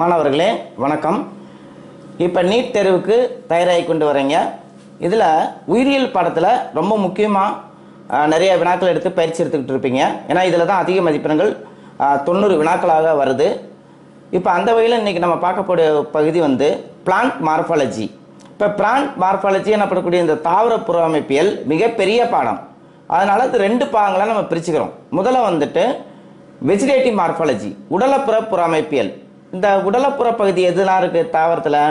மாணவர்களே வணக்கம். இப்போ நீட் தேர்வுக்கு தயாராகி கொண்டு வரீங்க. இதில் உயிரியல் பாடத்தில் ரொம்ப முக்கியமாக நிறைய வினாக்கள் எடுத்து பயிற்சி எடுத்துக்கிட்டு இருப்பீங்க. ஏன்னா இதில் தான் அதிக மதிப்பெண்கள் தொண்ணூறு வினாக்களாக வருது. இப்போ அந்த வகையில் இன்றைக்கி நம்ம பார்க்கக்கூடிய பகுதி வந்து பிளான்ட் மார்ஃபாலஜி இப்போ பிளான்ட் மார்ஃபாலஜி எனப்படக்கூடிய இந்த தாவர புறமைப்பியல் மிகப்பெரிய பாடம். அதனால் இது ரெண்டு பாகங்களாக நம்ம பிரிச்சுக்கிறோம். முதல்ல வந்துட்டு வெஜிடேட்டிவ் மார்ஃபாலஜி உடலப்புற புறமைப்பியல் இந்த உடலப்புற பகுதி எதுலாம் இருக்குது தாவரத்தில்.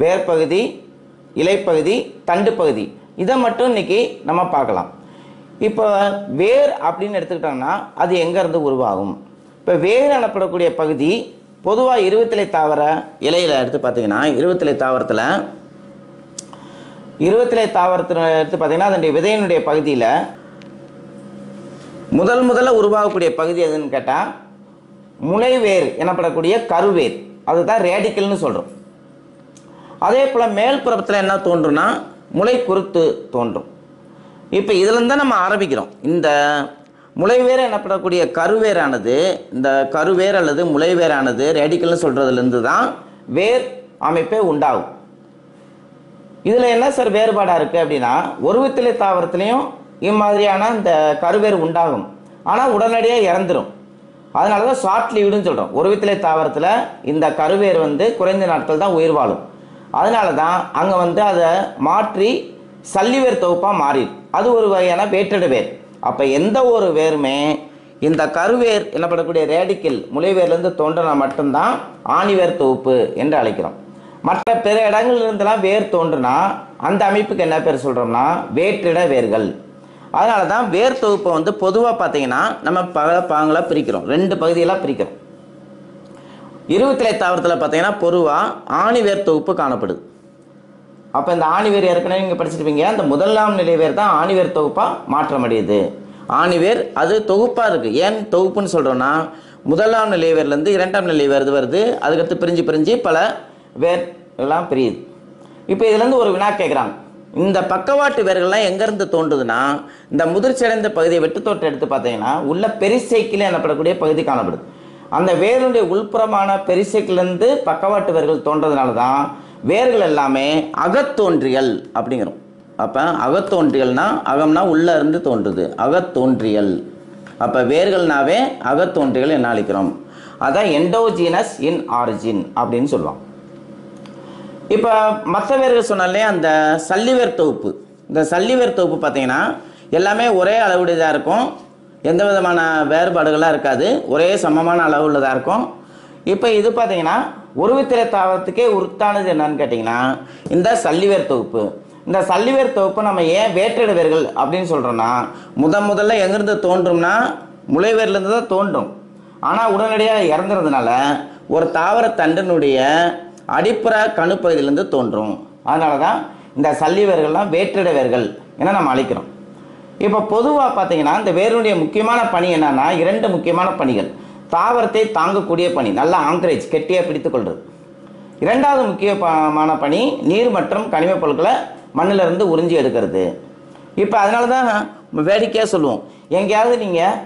வேர்பகுதி இலைப்பகுதி தண்டு பகுதி இதை மட்டும் இன்றைக்கி நம்ம பார்க்கலாம். இப்போ வேர் அப்படின்னு எடுத்துக்கிட்டோம்னா அது எங்கேருந்து உருவாகும்? இப்போ வேர் எனப்படக்கூடிய பகுதி பொதுவாக இருபத்திலை தாவர இலையில் எடுத்து பார்த்தீங்கன்னா இருபத்திலை தாவரத்தில் இருபத்திலை தாவரத்தில் எடுத்து பார்த்தீங்கன்னா அதனுடைய விதையினுடைய பகுதியில் முதல் முதல்ல உருவாகக்கூடிய பகுதி எதுன்னு கேட்டால் முனைவேர் எனப்படக்கூடிய கருவேர். அதுதான் ரேடிக்கல்னு சொல்கிறோம் அதே போல் மேல் புறத்தில் என்ன தோன்றும்னா முளை குருத்து தோன்றும். இப்போ இதுலேருந்து தான் நம்ம ஆரம்பிக்கிறோம். இந்த முளைவேர் எனப்படக்கூடிய கருவேரானது இந்த கருவேர் அல்லது முளைவேரானது ரேடிக்கல்னு சொல்கிறதுலேருந்து தான் வேர் அமைப்பே உண்டாகும். இதில் என்ன சார் வேறுபாடாக இருக்குது அப்படின்னா ஒருவத்திலை தாவரத்துலேயும் இம்மாதிரியான இந்த கருவேர் உண்டாகும். ஆனால் உடனடியாக இறந்துடும் அதனால தான் ஷார்ட் லீவ்டுன்னு சொல்கிறோம் ஒருவத்திலை தாவரத்தில் இந்த கருவேர் வந்து குறைந்த நாட்கள் தான் உயிர் வாழும். அதனால தான் அங்கே வந்து அதை மாற்றி சல்லிவேர் தொகுப்பாக மாறிடும் அது ஒரு வகையான வேற்றடு வேர். அப்போ எந்த ஒரு வேருமே இந்த கருவேர் எனப்படக்கூடிய ரேடிக்கல் முளைவேர்லேருந்து தோன்றினா மட்டும்தான் ஆணிவேர் தொகுப்பு என்று அழைக்கிறோம். மற்ற பிற இடங்கள்லிருந்தெல்லாம் வேர் தோன்றுனா அந்த அமைப்புக்கு என்ன பேர் சொல்கிறோம்னா வேற்றிட வேர்கள். அதனால தான் வேர் தொகுப்பை வந்து பொதுவாக பார்த்தீங்கன்னா நம்ம பல பாங்களாக பிரிக்கிறோம். ரெண்டு பகுதியெல்லாம் பிரிக்கிறோம். இருபத்திலை தாவரத்தில் பார்த்தீங்கன்னா பொதுவாக ஆணிவேர் தொகுப்பு காணப்படுது. அப்போ இந்த ஆணிவேர் ஏற்கனவே நீங்கள் படிச்சிருப்பீங்க. அந்த முதலாம் நிலை வேர் தான் ஆணிவேர் தொகுப்பாக மாற்றமடையுது. ஆணிவேர் அது தொகுப்பாக இருக்குது ஏன் தொகுப்புன்னு சொல்கிறோன்னா முதலாம் நிலை வேர்லேருந்து இரண்டாம் நிலை வேர் வருது. அதுக்கடுத்து பிரிஞ்சு பிரிஞ்சு பல வேர் எல்லாம் பிரியுது. இப்போ இதுலேருந்து ஒரு வினா கேட்குறாங்க இந்த பக்கவாட்டு வேர்கள்லாம் எங்கேருந்து தோன்றுதுன்னா இந்த முதிர்ச்சியடைந்த பகுதியை வெட்டுத்தோட்டம் எடுத்து பார்த்தீங்கன்னா உள்ள பெரிசைக்கிள் எனப்படக்கூடிய பகுதி காணப்படுது. அந்த வேருடைய உள்புறமான பெரிசைக்கிலேருந்து பக்கவாட்டு வேர்கள் தோன்றதுனால தான் வேர்கள் எல்லாமே அகத்தோன்றியல் அப்படிங்கிறோம். அப்போ அகத்தோன்றியல்னா அகம்னா உள்ளே இருந்து தோன்றுது. அகத்தோன்றியல். அப்போ வேர்கள்னாவே அகத்தோன்றியல் என்ன அழைக்கிறோம் அதான் எண்டோஜீனஸ் இன் ஆரிஜின் அப்படின்னு சொல்லுவாங்க. இப்போ மற்ற வேர்கள் சொன்னாலே அந்த சல்லிவேர் தொகுப்பு. இந்த சல்லிவேர் தொகுப்பு பார்த்தீங்கன்னா எல்லாமே ஒரே அளவுடையதாக இருக்கும். எந்த விதமான வேறுபாடுகளாக இருக்காது. ஒரே சமமான அளவுள்ளதாக இருக்கும். இப்போ இது பார்த்தீங்கன்னா உருவத்திரை தாவரத்துக்கே உருத்தானது என்னன்னு கேட்டிங்கன்னா இந்த சல்லிவேர் தொகுப்பு. இந்த சல்லிவேர் தொகுப்பு நம்ம ஏன் வேற்றிட வேர்கள் அப்படின்னு சொல்கிறோன்னா முத முதல்ல எங்கேருந்து தோன்றும்னா முளைவேர்லேருந்து தான் தோன்றும். ஆனால் உடனடியாக இறந்துறதுனால ஒரு தாவர தண்டனுடைய அடிப்புற கணுப்பகுதியிலேருந்து தோன்றும். அதனால தான் இந்த சல்லிவர்கள்லாம் வேற்றிடவேர்கள் என நம்ம அழைக்கிறோம். இப்போ பொதுவாக பார்த்தீங்கன்னா இந்த வேருடைய முக்கியமான பணி என்னன்னா இரண்டு முக்கியமான பணிகள். தாவரத்தை தாங்கக்கூடிய பணி நல்ல ஆங்கரேஜ் கெட்டியாக பிடித்துக்கொள்வது இரண்டாவது முக்கியமான பணி நீர் மற்றும் கனிமப் பொருட்களை மண்ணிலிருந்து உறிஞ்சி எடுக்கிறது. இப்போ அதனால தான் வேடிக்கையாக சொல்லுவோம். எங்கேயாவது நீங்கள்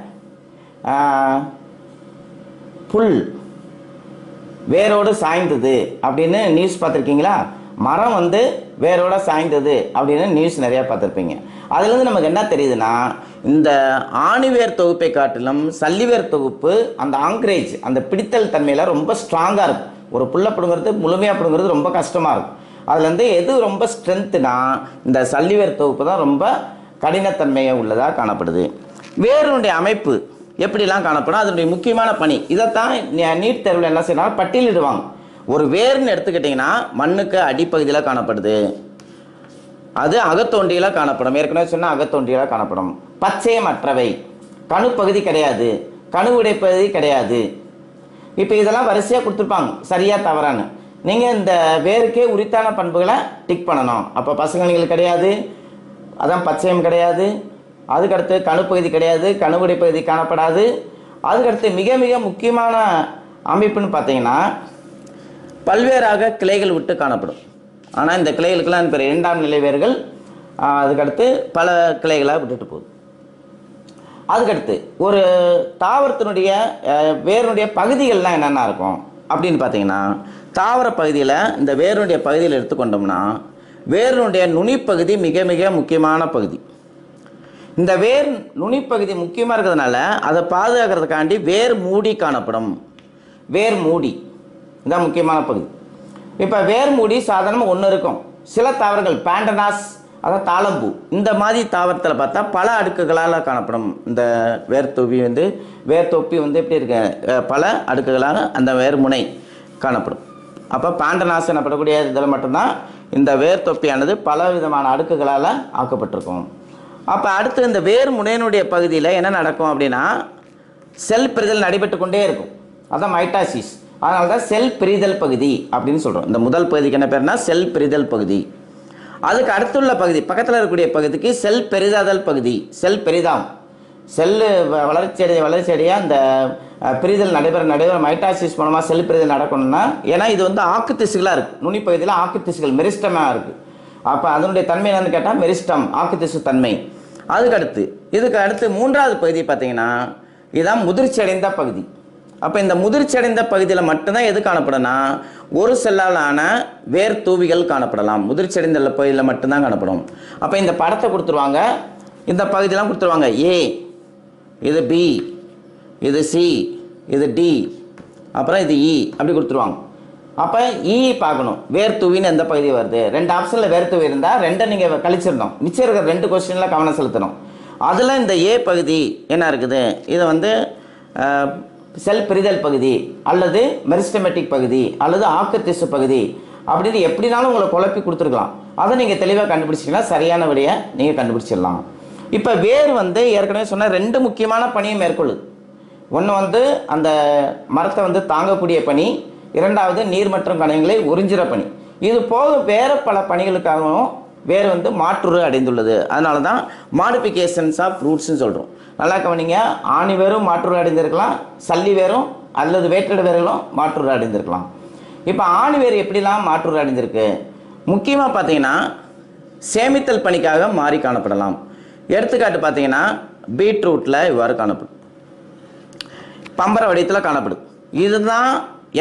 புல் வேரோடு சாய்ந்தது அப்படின்னு நியூஸ் பார்த்துருக்கீங்களா? மரம் வந்து வேரோட சாய்ந்தது அப்படின்னு நியூஸ் நிறையா பார்த்துருப்பீங்க. அதுலேருந்து நமக்கு என்ன தெரியுதுன்னா இந்த ஆணிவேர் தொகுப்பை காட்டிலும் சல்லிவேர் தொகுப்பு அந்த ஆங்கரேஜ் அந்த பிடித்தல் தன்மையில் ரொம்ப ஸ்ட்ராங்காக இருக்கும். ஒரு புள்ள பிடுங்கிறது முழுமையாக பிடுங்கிறது ரொம்ப கஷ்டமாக இருக்கும். அதுலேருந்து எது ரொம்ப ஸ்ட்ரென்த்துனா இந்த சல்லிவேர் தொகுப்பு தான் ரொம்ப கடினத்தன்மையை உள்ளதாக காணப்படுது. வேருடைய அமைப்பு எப்படிலாம் காணப்படும்? அதனுடைய முக்கியமான பணி. இதைத்தான் நீ- நீட் தேர்வில் என்ன செய்யலாம் பட்டியலிடுவாங்க. ஒரு வேர்னு எடுத்துக்கிட்டிங்கன்னா மண்ணுக்கு அடிப்பகுதியில் காணப்படுது. அது அகத்தோண்டியில் காணப்படும். ஏற்கனவே சொன்னால் அகத்தோண்டியில் காணப்படும். பச்சையமற்றவை. கணுப்பகுதி கிடையாது. கணு உடைப்பகுதி கிடையாது. இப்போ இதெல்லாம் வரிசையாக கொடுத்துருப்பாங்க. சரியாக தவறான்னு. நீங்கள் இந்த வேருக்கே உரித்தான பண்புகளை டிக் பண்ணணும். அப்போ பசங்களுக்கு கிடையாது. அதான் பச்சையம் கிடையாது. அதுக்கடுத்து கணுப்பகுதி கிடையாது கணுவுடை பகுதி காணப்படாது. அதுக்கடுத்து மிக மிக முக்கியமான அமைப்புன்னு பார்த்தீங்கன்னா பல்வேறாக கிளைகள் விட்டு காணப்படும். ஆனால் இந்த கிளைகளுக்கெல்லாம் பேர் இரண்டாம் நிலை வேர்கள் அதுக்கடுத்து பல கிளைகளாக விட்டுட்டு போகுது. அதுக்கடுத்து ஒரு தாவரத்தினுடைய வேரனுடைய பகுதிகள்லாம் என்னென்ன இருக்கும்? அப்படின்னு பார்த்தீங்கன்னா தாவர பகுதியில் இந்த வேருடைய பகுதியில் எடுத்துக்கொண்டோம்னா வேரனுடைய நுனிப்பகுதி மிக மிக முக்கியமான பகுதி. இந்த வேர் நுனிப்பகுதி முக்கியமாக இருக்கிறதுனால அதை பாதுகாக்கிறதுக்காண்டி வேர் மூடி காணப்படும். வேர் மூடி. இதான் முக்கியமான பகுதி. இப்போ வேர் மூடி சாதாரணமாக ஒன்று இருக்கும். சில தாவரங்கள் பேண்டனாஸ் அதாவது தாளம்பூ. இந்த மாதிரி தாவரத்தில் பார்த்தா பல அடுக்குகளால் காணப்படும். இந்த வேர் தொப்பி வந்து வேர் தொப்பி வந்து எப்படி இருக்கு? பல அடுக்குகளால் அந்த வேர் முனை காணப்படும். அப்போ பேண்டனாஸ் எனப்படக்கூடிய இதில் மட்டும்தான் இந்த வேர் தொப்பியானது பல விதமான அடுக்குகளால் ஆக்கப்பட்டிருக்கும். அப்போ அடுத்து இந்த வேர் முனையனுடைய பகுதியில் என்ன நடக்கும் அப்படின்னா செல் பிரிதல் நடைபெற்று கொண்டே இருக்கும். அதான் மைட்டாசிஸ் அதனால தான் செல் பிரிதல் பகுதி அப்படின்னு சொல்கிறோம் இந்த முதல் பகுதிக்கு என்ன பேர்னா செல் பிரிதல் பகுதி. அதுக்கு அடுத்துள்ள பகுதி பக்கத்தில் இருக்கக்கூடிய பகுதிக்கு செல் பெரிதாதல் பகுதி செல் பெரிதாகும் செல்லு வ- வளர்ச்சி அடைய வளர்ச்சி அடைய அந்த பிரிதல் நடைபெற நடைபெற மைட்டாசிஸ் மூலமாக செல் பிரிதல் நடக்கணும்னா ஏன்னா இது வந்து ஆக்கு திசுகளாக இருக்குது நுனிப்பகுதியில் ஆக்கு திசுகள் மெரிஸ்டமாக இருக்குது அப்போ அதனுடைய தன்மை என்னன்னு கேட்டால் மெரிஸ்டம் ஆக்கு திசு தன்மை. அதுக்கு அடுத்து இதுக்கு அடுத்து மூன்றாவது பகுதி பார்த்தீங்கன்னா இதுதான் முதிர்ச்சி அடைந்த பகுதி. அப்போ இந்த முதிர்ச்சி அடைந்த பகுதியில் மட்டும்தான் எது காணப்படும்னா ஒரு செல்லாலான வேர் தூவிகள் காணப்படலாம். முதிர்ச்சி அடைந்த பகுதியில் மட்டும்தான் காணப்படும். அப்போ இந்த படத்தை கொடுத்துருவாங்க. இந்த பகுதியெலாம் கொடுத்துருவாங்க. ஏ இது பி இது சி இது டி. அப்புறம் இது இ அப்படி கொடுத்துருவாங்க. அப்போ இ e பார்க்கணும். வேர் எந்த பகுதி வருது? ரெண்டு ஆப்ஷனில் வேர் தூவி இருந்தால் ரெண்டை நீங்கள் கழிச்சிடணும். மிச்சம் இருக்கிற ரெண்டு கொஸ்டினில் கவனம் செலுத்தணும். அதில் இந்த ஏ பகுதி என்ன இருக்குது? இதை வந்து செல் பிரிதல் பகுதி அல்லது மெரிஸ்டமேட்டிக் பகுதி அல்லது ஆக்கத்திசு பகுதி அப்படின்னு எப்படினாலும் உங்களை குழப்பி கொடுத்துருக்கலாம். அதை நீங்கள் தெளிவாக கண்டுபிடிச்சிங்கன்னா சரியான விடையை நீங்கள் கண்டுபிடிச்சிடலாம். இப்போ வேர் வந்து ஏற்கனவே சொன்ன ரெண்டு முக்கியமான பணியை மேற்கொள்ளுது ஒன்று வந்து அந்த மரத்தை வந்து தாங்கக்கூடிய பணி இரண்டாவது நீர் மற்றும் கனிமங்களை உறிஞ்சிற பணி. இது போக வேறு பல பணிகளுக்காகவும் வேறு வந்து மாற்றுரு அடைந்துள்ளது. அதனால தான் மாடிஃபிகேஷன்ஸ் ஆஃப் ஃப்ரூட்ஸ்னு சொல்கிறோம் நல்லா கவனிங்க. ஆணி வேரும் மாற்றுரு அடைந்திருக்கலாம். சல்லி வேரும் அல்லது வேட்டட வேர்களும் மாற்றுரு அடைந்திருக்கலாம். இப்போ ஆணி வேர் எப்படிலாம் மாற்றுரு அடைந்திருக்கு? முக்கியமாக பார்த்தீங்கன்னா சேமித்தல் பணிக்காக மாறி காணப்படலாம். எடுத்துக்காட்டு பார்த்தீங்கன்னா பீட்ரூட்டில் இவ்வாறு காணப்படும். பம்பர வடிவத்தில் காணப்படும். இதுதான்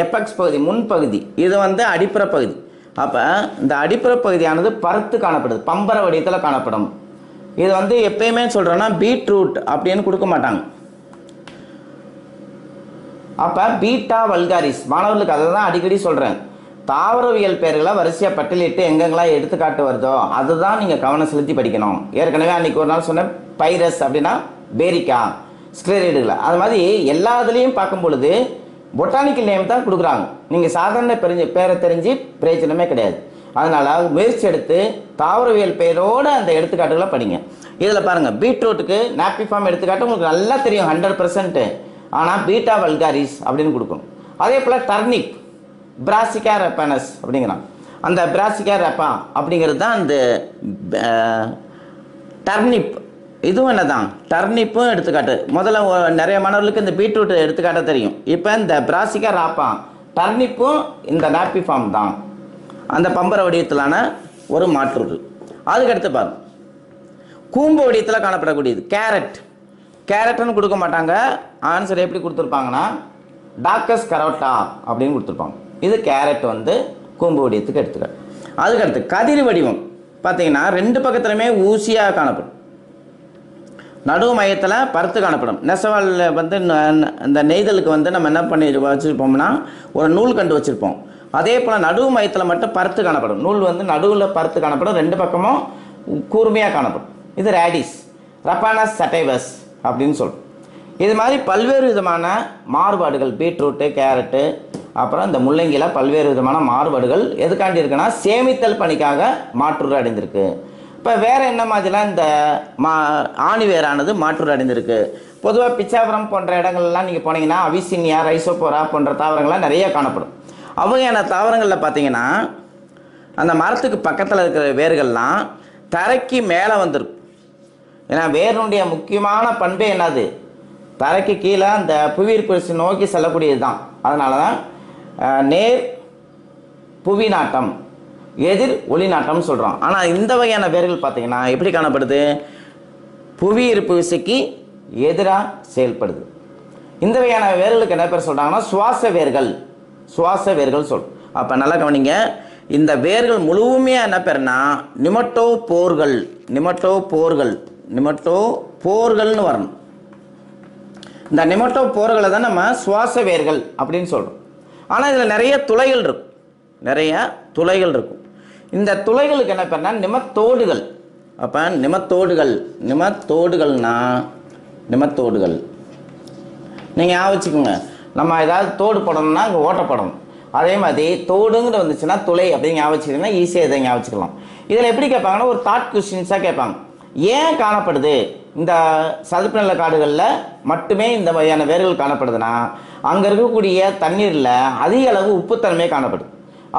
எபெக்ஸ் பகுதி முன்பகுதி இது வந்து அடிப்புற பகுதி. அப்போ இந்த அடிப்புற பகுதியானது பருத்து காணப்படுது. பம்பர வடிவத்தில் காணப்படும். இது வந்து எப்பயுமே சொல்கிறோன்னா பீட்ரூட் அப்படின்னு கொடுக்க மாட்டாங்க. அப்போ பீட்டா வல்காரிஸ் மாணவர்களுக்கு அதை தான் அடிக்கடி சொல்கிறேன் தாவரவியல் பெயர்களை வரிசையாக பட்டியலிட்டு எங்கெங்கெல்லாம் எடுத்துக்காட்டு வருதோ அதுதான் நீங்கள் கவனம் செலுத்தி படிக்கணும். ஏற்கனவே அன்றைக்கி ஒரு நாள் சொன்னேன் பைரஸ் அப்படின்னா பேரிக்கா ஸ்க்ளேரைடுகளை அது மாதிரி எல்லா இதுலேயும் பார்க்கும் பொழுது பொட்டானிக்கல் நேம் தான் கொடுக்குறாங்க. நீங்கள் சாதாரண பெரிஞ்சு பேரை தெரிஞ்சு பிரயோஜனமே கிடையாது. அதனால் முயற்சி எடுத்து தாவரவியல் பெயரோடு அந்த எடுத்துக்காட்டுகளை படிங்க. இதில் பாருங்கள் பீட்ரூட்டுக்கு நாப்பிஃபார்ம் எடுத்துக்காட்டு உங்களுக்கு நல்லா தெரியும் ஹண்ட்ரட் பர்சன்ட்டு ஆனால் பீட்டா வல்காரிஸ் அப்படின்னு கொடுக்கும். அதே போல் டர்னிப் பிராசிகா ரெப்பானஸ் அப்படிங்கிறான் அந்த பிராசிகா ரெப்பா அப்படிங்கிறது தான் அந்த டர்னிப் இதுவும் என்ன தான் டர்னிப்பும் எடுத்துக்காட்டு. முதல்ல நிறைய மாணவர்களுக்கு இந்த பீட்ரூட் எடுத்துக்காட்ட தெரியும். இப்போ இந்த பிராசிகா ராப்பா டர்னிப்பும் இந்த நாப்பி ஃபார்ம் தான். அந்த பம்பர வடிவத்திலான ஒரு மாற்றுரு அதுக்கடுத்து பாருங்க. கூம்பு வடிவத்தில் காணப்படக்கூடியது. கேரட். கேரட்னு கொடுக்க மாட்டாங்க. ஆன்சர் எப்படி கொடுத்துருப்பாங்கன்னா டாக்கஸ் கரோட்டா அப்படின்னு கொடுத்துருப்பாங்க. இது கேரட் வந்து கூம்பு வடிவத்துக்கு எடுத்துக்காட்டு. அதுக்கடுத்து கதிர் வடிவம். பார்த்தீங்கன்னா ரெண்டு பக்கத்துலையுமே ஊசியாக காணப்படும். நடுவு மையத்தில் பருத்து காணப்படும். நெசவாளில் வந்து இந்த நெய்தலுக்கு வந்து நம்ம என்ன பண்ணி வச்சுருப்போம்னா ஒரு நூல் கண்டு வச்சுருப்போம். அதே போல் நடுவு மையத்தில் மட்டும் பருத்து காணப்படும். நூல் வந்து நடுவில் பருத்து காணப்படும். ரெண்டு பக்கமும் கூர்மையாக காணப்படும். இது ரேடிஸ். ரப்பானஸ் சட்டைவஸ் அப்படின்னு சொல்லும் இது மாதிரி பல்வேறு விதமான மாறுபாடுகள் பீட்ரூட்டு கேரட்டு அப்புறம் இந்த முள்ளங்கியில் பல்வேறு விதமான மாறுபாடுகள் எதுக்காண்டி இருக்குன்னா சேமித்தல் பணிக்காக மாற்றுரை அடைந்திருக்கு. இப்போ வேறு என்ன மாதிரிலாம் இந்த மா ஆணி வேரானது மாற்றூர் அடைந்திருக்கு? பொதுவாக பிச்சாபுரம் போன்ற இடங்கள்லாம் நீங்கள் போனீங்கன்னா அவிசினியா ரைசோபோரா போன்ற தாவரங்கள்லாம் நிறைய காணப்படும். அவ்வகையான தாவரங்களில் பார்த்தீங்கன்னா அந்த மரத்துக்கு பக்கத்தில் இருக்கிற வேர்கள்லாம் தரைக்கு மேலே வந்துருக்கும். ஏன்னா வேரினுடைய முக்கியமான பண்பே என்னது? தரைக்கு கீழே அந்த புவியீர்ப்பு நோக்கி செல்லக்கூடியது தான் அதனால தான் நேர் புவி நாட்டம் எதிர் ஒளி நாட்டம்னு சொல்கிறோம் ஆனால் இந்த வகையான வேர்கள் பார்த்தீங்கன்னா எப்படி காணப்படுது? புவி இருப்பு விசைக்கு எதிராக செயல்படுது. இந்த வகையான வேர்களுக்கு என்ன பேர் சொல்கிறாங்கன்னா சுவாச வேர்கள். சுவாச வேர்கள் சொல். அப்போ நல்லா கவனிங்க. இந்த வேர்கள் முழுமையாக என்ன பேர்னா நிமட்டோ போர்கள். நிமட்டோ போர்கள். நிமட்டோ போர்கள்னு வரணும். இந்த நிமட்டோ போர்களை தான் நம்ம சுவாச வேர்கள் அப்படின்னு சொல்கிறோம் ஆனால் இதில் நிறைய துளைகள் இருக்கும். நிறைய துளைகள் இருக்கும். இந்த துளைகளுக்கு என்ன பேர்னா நிமத்தோடுகள். அப்போ நிமத்தோடுகள் நிமத்தோடுகள்னா நிமத்தோடுகள். நீங்கள் ஞாபகம் நம்ம ஏதாவது தோடு போடணும்னா அங்கே ஓட்டப்படணும் அதே மாதிரி தோடுங்கிற வந்துச்சுன்னா துளை அப்படின்னு ஞாபகம் ஈஸியாக இதை ஞாபகம் வச்சுக்கலாம். இதில் எப்படி கேட்பாங்கன்னா ஒரு தாட் கொஸ்டின்ஸாக கேட்பாங்க. ஏன் காணப்படுது? இந்த சதுப்பு நில காடுகளில் மட்டுமே இந்த வகையான வேர்கள் காணப்படுதுன்னா அங்கே இருக்கக்கூடிய தண்ணீரில் அதிக அளவு உப்புத்தன்மை காணப்படுது.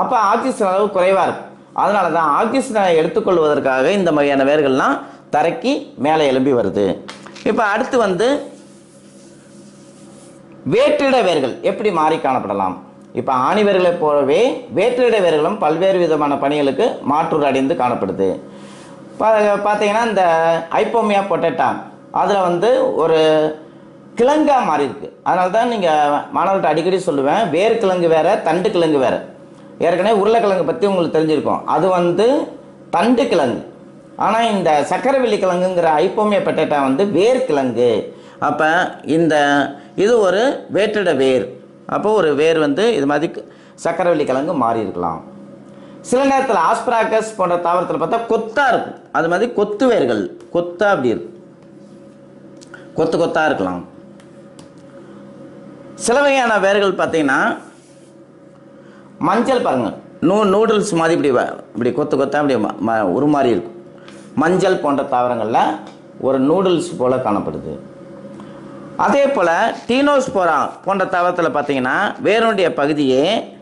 அப்போ ஆக்சிஜன் அளவு குறைவாக இருக்கும். அதனால தான் ஆக்சிஜனை எடுத்துக்கொள்வதற்காக இந்த வகையான வேர்கள்லாம் தரைக்கு மேலே எழும்பி வருது. இப்போ அடுத்து வந்து வேற்றிட வேர்கள் எப்படி மாறி காணப்படலாம்? இப்போ ஆணி போலவே வேற்றிட வேர்களும் பல்வேறு விதமான பணிகளுக்கு மாற்று அடைந்து காணப்படுது. பார்த்தீங்கன்னா இந்த ஐப்போமியா பொட்டேட்டா அதில் வந்து ஒரு கிழங்காக மாறி இருக்கு அதனால தான் நீங்கள் மாணவர்கிட்ட அடிக்கடி சொல்லுவேன் வேர் கிழங்கு வேறு தண்டு கிழங்கு வேறு. ஏற்கனவே உருளைக்கிழங்கு பற்றி உங்களுக்கு தெரிஞ்சிருக்கும். அது வந்து தண்டு கிழங்கு. ஆனால் இந்த சக்கரவெள்ளி கிழங்குங்கிற ஐப்போமிய பட்டேட்டா வந்து வேர் கிழங்கு. அப்போ இந்த இது ஒரு வேற்றிட வேர். அப்போ ஒரு வேர் வந்து இது மாதிரி சக்கரவெள்ளி கிழங்கு மாறி இருக்கலாம் சில நேரத்தில் ஆஸ்பிராகஸ் போன்ற தாவரத்தில் பார்த்தா கொத்தாக இருக்கும். அது மாதிரி கொத்து வேர்கள். கொத்தா அப்படி இருக்கும். கொத்து கொத்தாக இருக்கலாம். சில வகையான வேர்கள் பார்த்தீங்கன்னா மஞ்சள் பாருங்கள் நூ நூடுல்ஸ் மாதிரி இப்படி இப்படி கொத்து கொத்தா இப்படி ம- உருமாறி இருக்கும். மஞ்சள் போன்ற தாவரங்களில் ஒரு நூடுல்ஸ் போல் காணப்படுது. அதே போல் டீனோஸ்போரா போன்ற தாவரத்தில் பார்த்தீங்கன்னா வேரனுடைய பகுதியே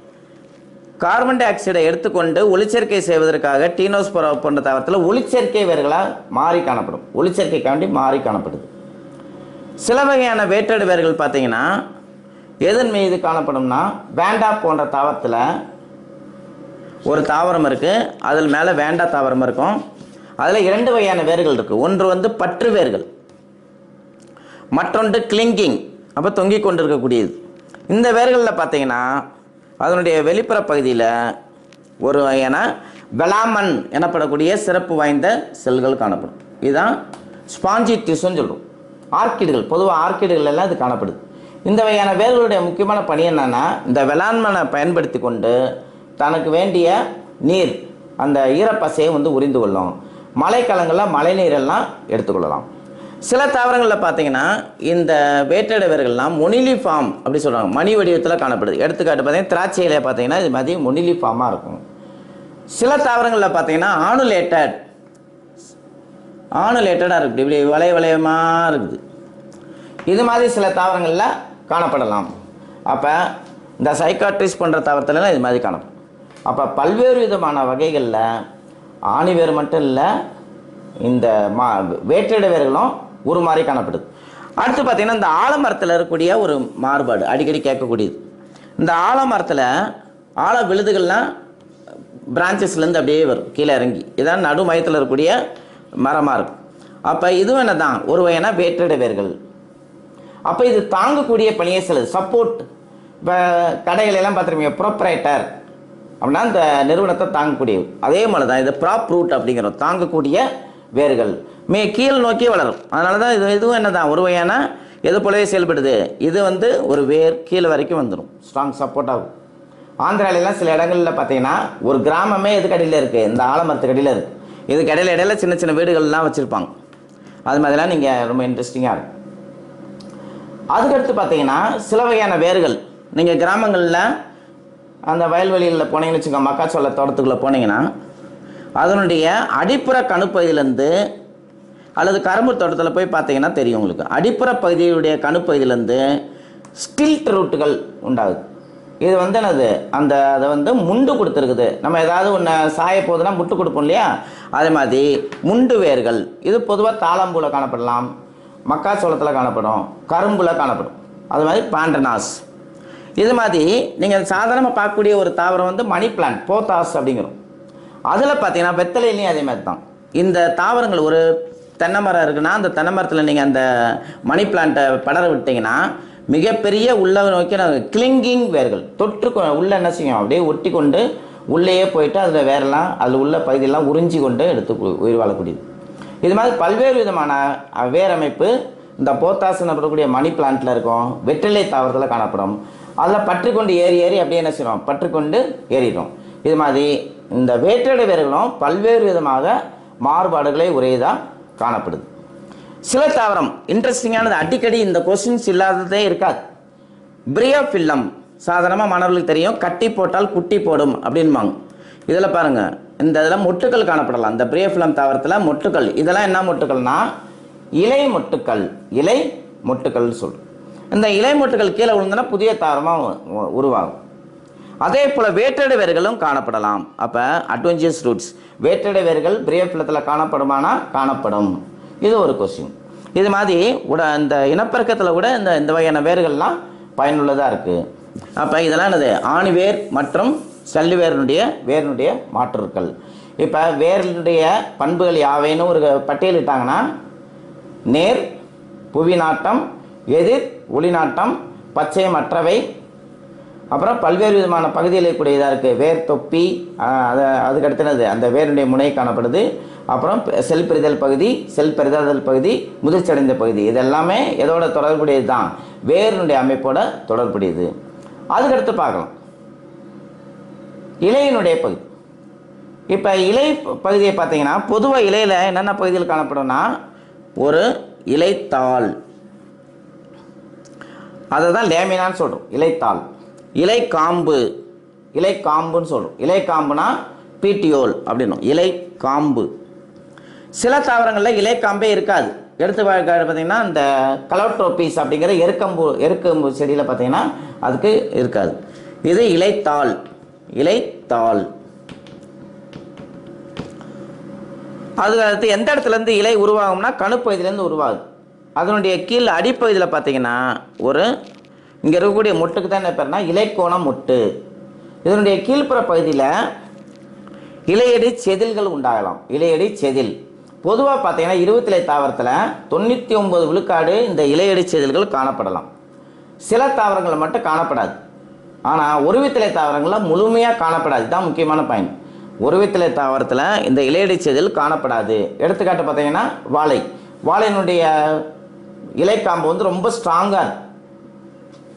கார்பன் டை ஆக்சைடை எடுத்துக்கொண்டு ஒளிச்சேர்க்கை செய்வதற்காக டீனோஸ்போரா போன்ற தாவரத்தில் ஒளிச்சேர்க்கை வேர்களாக மாறி காணப்படும். ஒளிச்சேர்க்கைக்காண்டி மாறி காணப்படுது. சில வகையான வேற்றடு வேர்கள் பார்த்தீங்கன்னா எதன் மீது காணப்படும்னா வேண்டா போன்ற தாவரத்தில் ஒரு தாவரம் இருக்குது அதில் மேலே வேண்டா தாவரம் இருக்கும். அதில் இரண்டு வகையான வேர்கள் இருக்குது ஒன்று வந்து பற்று வேர்கள். மற்றொன்று கிளிங்கிங் அப்போ தொங்கிக் கொண்டிருக்கக்கூடியது. இந்த வேர்களில் பார்த்தீங்கன்னா அதனுடைய வெளிப்புற பகுதியில் ஒரு வகையான வெலாமன் எனப்படக்கூடிய சிறப்பு வாய்ந்த செல்கள் காணப்படும். இதுதான் ஸ்பாஞ்சி டிஷ்யூன்னு சொல்கிறோம் ஆர்க்கிடுகள் பொதுவாக ஆர்க்கிடுகள் எல்லாம் இது காணப்படுது. இந்த வகையான வேர்களுடைய முக்கியமான பணி என்னென்னா இந்த வேளாண்மனை பயன்படுத்தி கொண்டு தனக்கு வேண்டிய நீர் அந்த ஈரப்பசையை வந்து உறிந்து கொள்ளும் மழைக்காலங்களில் மழை நீரெல்லாம் எடுத்துக்கொள்ளலாம் சில தாவரங்களில் பார்த்தீங்கன்னா இந்த வேட்டையிடவர்கள்லாம் மொனிலி ஃபார்ம் அப்படி சொல்கிறாங்க மணி வடிவத்தில் காணப்படுது. எடுத்துக்காட்டு பார்த்தீங்கன்னா திராட்சையில் பார்த்தீங்கன்னா இது மாதிரி மொனிலி ஃபார்மாக இருக்கும். சில தாவரங்களில் பார்த்தீங்கன்னா ஆணுலேட்டட். ஆணுலேட்டடாக இருக்குது. இப்படி வளைய வளையமாக இருக்குது. இது மாதிரி சில தாவரங்களில் காணப்படலாம். அப்போ இந்த சைக்காட்ரிஸ் பண்ணுற தாவரத்துலலாம் இது மாதிரி காணப்படும் அப்போ பல்வேறு விதமான வகைகளில் ஆணிவேர் மட்டும் இல்லை இந்த மா வேற்றிட வேர்களும் ஒரு மாதிரி காணப்படுது. அடுத்து பார்த்திங்கன்னா இந்த ஆலமரத்தில் இருக்கக்கூடிய ஒரு மாறுபாடு அடிக்கடி கேட்கக்கூடியது. இந்த ஆலமரத்தில் ஆல விழுதுகள்லாம் பிரான்ச்சஸ்லேருந்து அப்படியே வரும் கீழே இறங்கி. இதான் நடு மையத்தில் இருக்கக்கூடிய மரமாக இருக்கும். அப்போ இதுவும் என்ன தான் ஒரு வகையான வேற்றிட வேர்கள் அப்போ இது தாங்கக்கூடிய பணியை செல்லுது சப்போர்ட் இப்போ கடைகளெல்லாம் பார்த்துருப்பீங்க. ப்ரொப்ரைட்டர் அப்படின்னா இந்த நிறுவனத்தை தாங்கக்கூடியது. அதே மாதிரி தான் இது ப்ராப் ரூட் அப்படிங்கிறோம். தாங்கக்கூடிய வேர்கள். மே கீழ் நோக்கி வளரும். அதனால தான் இது இதுவும் என்ன தான் ஒரு வகையான எது போலவே செயல்படுது. இது வந்து ஒரு வேர் கீழே வரைக்கும் வந்துடும் ஸ்ட்ராங் சப்போர்ட் ஆகும். ஆந்திராவிலலாம் சில இடங்களில் பார்த்தீங்கன்னா ஒரு கிராமமே எதுக்கு அடியில் இருக்குது இந்த ஆலமரத்துக்கு அடியில் இருக்குது இதுக்கு இடையில இடையில சின்ன சின்ன வீடுகள்லாம் வச்சுருப்பாங்க. அது மாதிரிலாம் நீங்கள் ரொம்ப இன்ட்ரெஸ்டிங்காக இருக்கும். அதுக்கடுத்து பார்த்தீங்கன்னா சில வகையான வேர்கள். நீங்கள் கிராமங்களில் அந்த வயல்வெளிகளில் போனீங்கன்னு வச்சுக்கோங்க மக்காச்சோள தோட்டத்துக்குள்ளே போனீங்கன்னா அதனுடைய அடிப்புற கணுப்பகுதியிலேருந்து அல்லது கரும்பு தோட்டத்தில் போய் பார்த்தீங்கன்னா தெரியும் உங்களுக்கு. அடிப்புற பகுதியுடைய கணுப்பகுதியிலேருந்து ஸ்டில்ட் ரூட்டுகள் உண்டாகுது. இது வந்து என்னது? அந்த அதை வந்து முண்டு கொடுத்துருக்குது. நம்ம ஏதாவது ஒன்று சாய போதுன்னா முட்டு கொடுப்போம் இல்லையா? அதே மாதிரி முண்டு வேர்கள். இது பொதுவாக தாளம்பூவில் காணப்படலாம். மக்காச்சோளத்தில் காணப்படும் கரும்புல காணப்படும். அது மாதிரி பாண்டனாஸ் இது மாதிரி நீங்கள் சாதாரணமாக பார்க்கக்கூடிய ஒரு தாவரம் வந்து மணி பிளான்ட் போத்தாஸ் அப்படிங்கிறோம். அதில் பார்த்தீங்கன்னா வெத்தலையிலையும் அதே மாதிரி தான். இந்த தாவரங்கள் ஒரு தென்னை மரம் இருக்குன்னா அந்த தென்னை மரத்தில் நீங்கள் அந்த மணி பிளான்ட்டை படர விட்டீங்கன்னா மிகப்பெரிய உள்ள நோக்கி கிளிங்கிங் வேர்கள். தொற்று உள்ளே உள்ள என்ன செய்யும்? அப்படியே ஒட்டி கொண்டு உள்ளேயே போயிட்டு அதில் வேரெல்லாம் அதில் உள்ள பகுதியெல்லாம் உறிஞ்சி கொண்டு எடுத்து உயிர் வாழக்கூடியது. இது மாதிரி பல்வேறு விதமான வேரமைப்பு இந்த போத்தாஸ் எனப்படக்கூடிய மணி பிளான்ட்டில் இருக்கும். வெற்றிலை தாவரத்தில் காணப்படும். அதில் பற்றுக்கொண்டு கொண்டு ஏறி ஏறி அப்படியே என்ன செய்யணும் பற்றுக்கொண்டு ஏறிடும் இது மாதிரி இந்த வேற்றடை வேர்களும் பல்வேறு விதமாக மாறுபாடுகளை உரையதாக காணப்படுது. சில தாவரம் இன்ட்ரெஸ்டிங்கானது அடிக்கடி இந்த கொஸ்டின்ஸ் இல்லாததே இருக்காது. பிரியோஃபில்லம் சாதாரணமாக மாணவர்களுக்கு தெரியும். கட்டி போட்டால் குட்டி போடும் அப்படின்பாங்க. இதில் பாருங்கள் இந்த இதில் மொட்டுக்கள் காணப்படலாம். இந்த பிரியஃபிலம் தாவரத்தில் மொட்டுக்கள். இதெல்லாம் என்ன மொட்டுக்கள்னா? இலை மொட்டுக்கள். இலை மொட்டுக்கள்னு சொல்கிறோம் இந்த இலை மொட்டுக்கள் கீழே விழுந்தனா புதிய தாவரமாக உருவாகும். அதே போல் வேற்றடை வேர்களும் காணப்படலாம். அப்போ அட்வென்ச்சர்ஸ் ரூட்ஸ் வேற்றடை வேர்கள் பிரியஃபிலத்தில் காணப்படுமானா? காணப்படும். இது ஒரு கொஸ்டின் இது மாதிரி உட இந்த இனப்பெருக்கத்தில் கூட இந்த இந்த வகையான வேர்கள்லாம் பயனுள்ளதாக இருக்குது அப்போ இதெல்லாம் என்னது? ஆணிவேர் மற்றும் சல்லி வேரினுடைய வேரனுடைய மாற்றுக்கள். இப்போ வேரினுடைய பண்புகள் யாவைன்னு ஒரு பட்டியலிட்டாங்கன்னா நேர் புவி நாட்டம் எதிர் ஒளிநாட்டம் பச்சை மற்றவை. அப்புறம் பல்வேறு விதமான பகுதியில் இருக்கக்கூடியதாக இருக்குது வேர் தொப்பி அதை அதுக்கு அடுத்தது அந்த வேருடைய முனை காணப்படுது. அப்புறம் பெ- செல் பெரிதல் பகுதி செல் பெரிதாதல் பகுதி முதிர்ச்சியடைந்த பகுதி. இதெல்லாமே எதோட தொடர்புடையது தான் வேரினுடைய அமைப்போட தொடர்புடையது. அதுக்கடுத்து பார்க்கலாம். இலையினுடைய பகுதி. இப்போ இலை பகுதியை பார்த்தீங்கன்னா பொதுவாக இலையில் என்னென்ன பகுதியில் காணப்படும்னா ஒரு இலைத்தாள். அதை தான் லேமினான்னு சொல்கிறோம் இலைத்தாள். இலை காம்பு இலை காம்புன்னு சொல்கிறோம் இலை காம்புனா பீட்டியோல் அப்படின்னும் இலை காம்பு சில தாவரங்களில் இலை காம்பே இருக்காது. எடுத்து பார்த்தீங்கன்னா இந்த கலோட்ரோபீஸ் அப்படிங்கிற எருக்கம்பு எருக்கம்பு செடியில் பார்த்தீங்கன்னா அதுக்கு இருக்காது. இது இலைத்தாள். இலைத்தாள். அது அடுத்து எந்த இடத்துலேருந்து இலை உருவாகும்னா கணுப்பகுதியிலேருந்து உருவாகுது. அதனுடைய கீழ் அடிப்பகுதியில் பார்த்தீங்கன்னா ஒரு இங்கே இருக்கக்கூடிய முட்டுக்கு தான் என்ன பேர்னா இலைக்கோணம் முட்டு. இதனுடைய கீழ்ப்புற பகுதியில் இலையடி செதில்கள் உண்டாகலாம். இலையடி செதில். பொதுவாக பார்த்தீங்கன்னா இருபத்திலை தாவரத்தில் தொண்ணூற்றி ஒம்பது விழுக்காடு இந்த இலையடி செதில்கள் காணப்படலாம். சில தாவரங்கள் மட்டும் காணப்படாது. ஆனால் ஒருவித்திலை தாவரங்களில் முழுமையாக காணப்படாது. இதுதான் முக்கியமான பாயிண்ட் ஒருவித்திலை தாவரத்தில் இந்த இலையடி செதில் காணப்படாது. எடுத்துக்காட்டு பார்த்தீங்கன்னா வாழை. வாழையினுடைய இலைக்காம்பு வந்து ரொம்ப ஸ்ட்ராங்காக இருக்கும்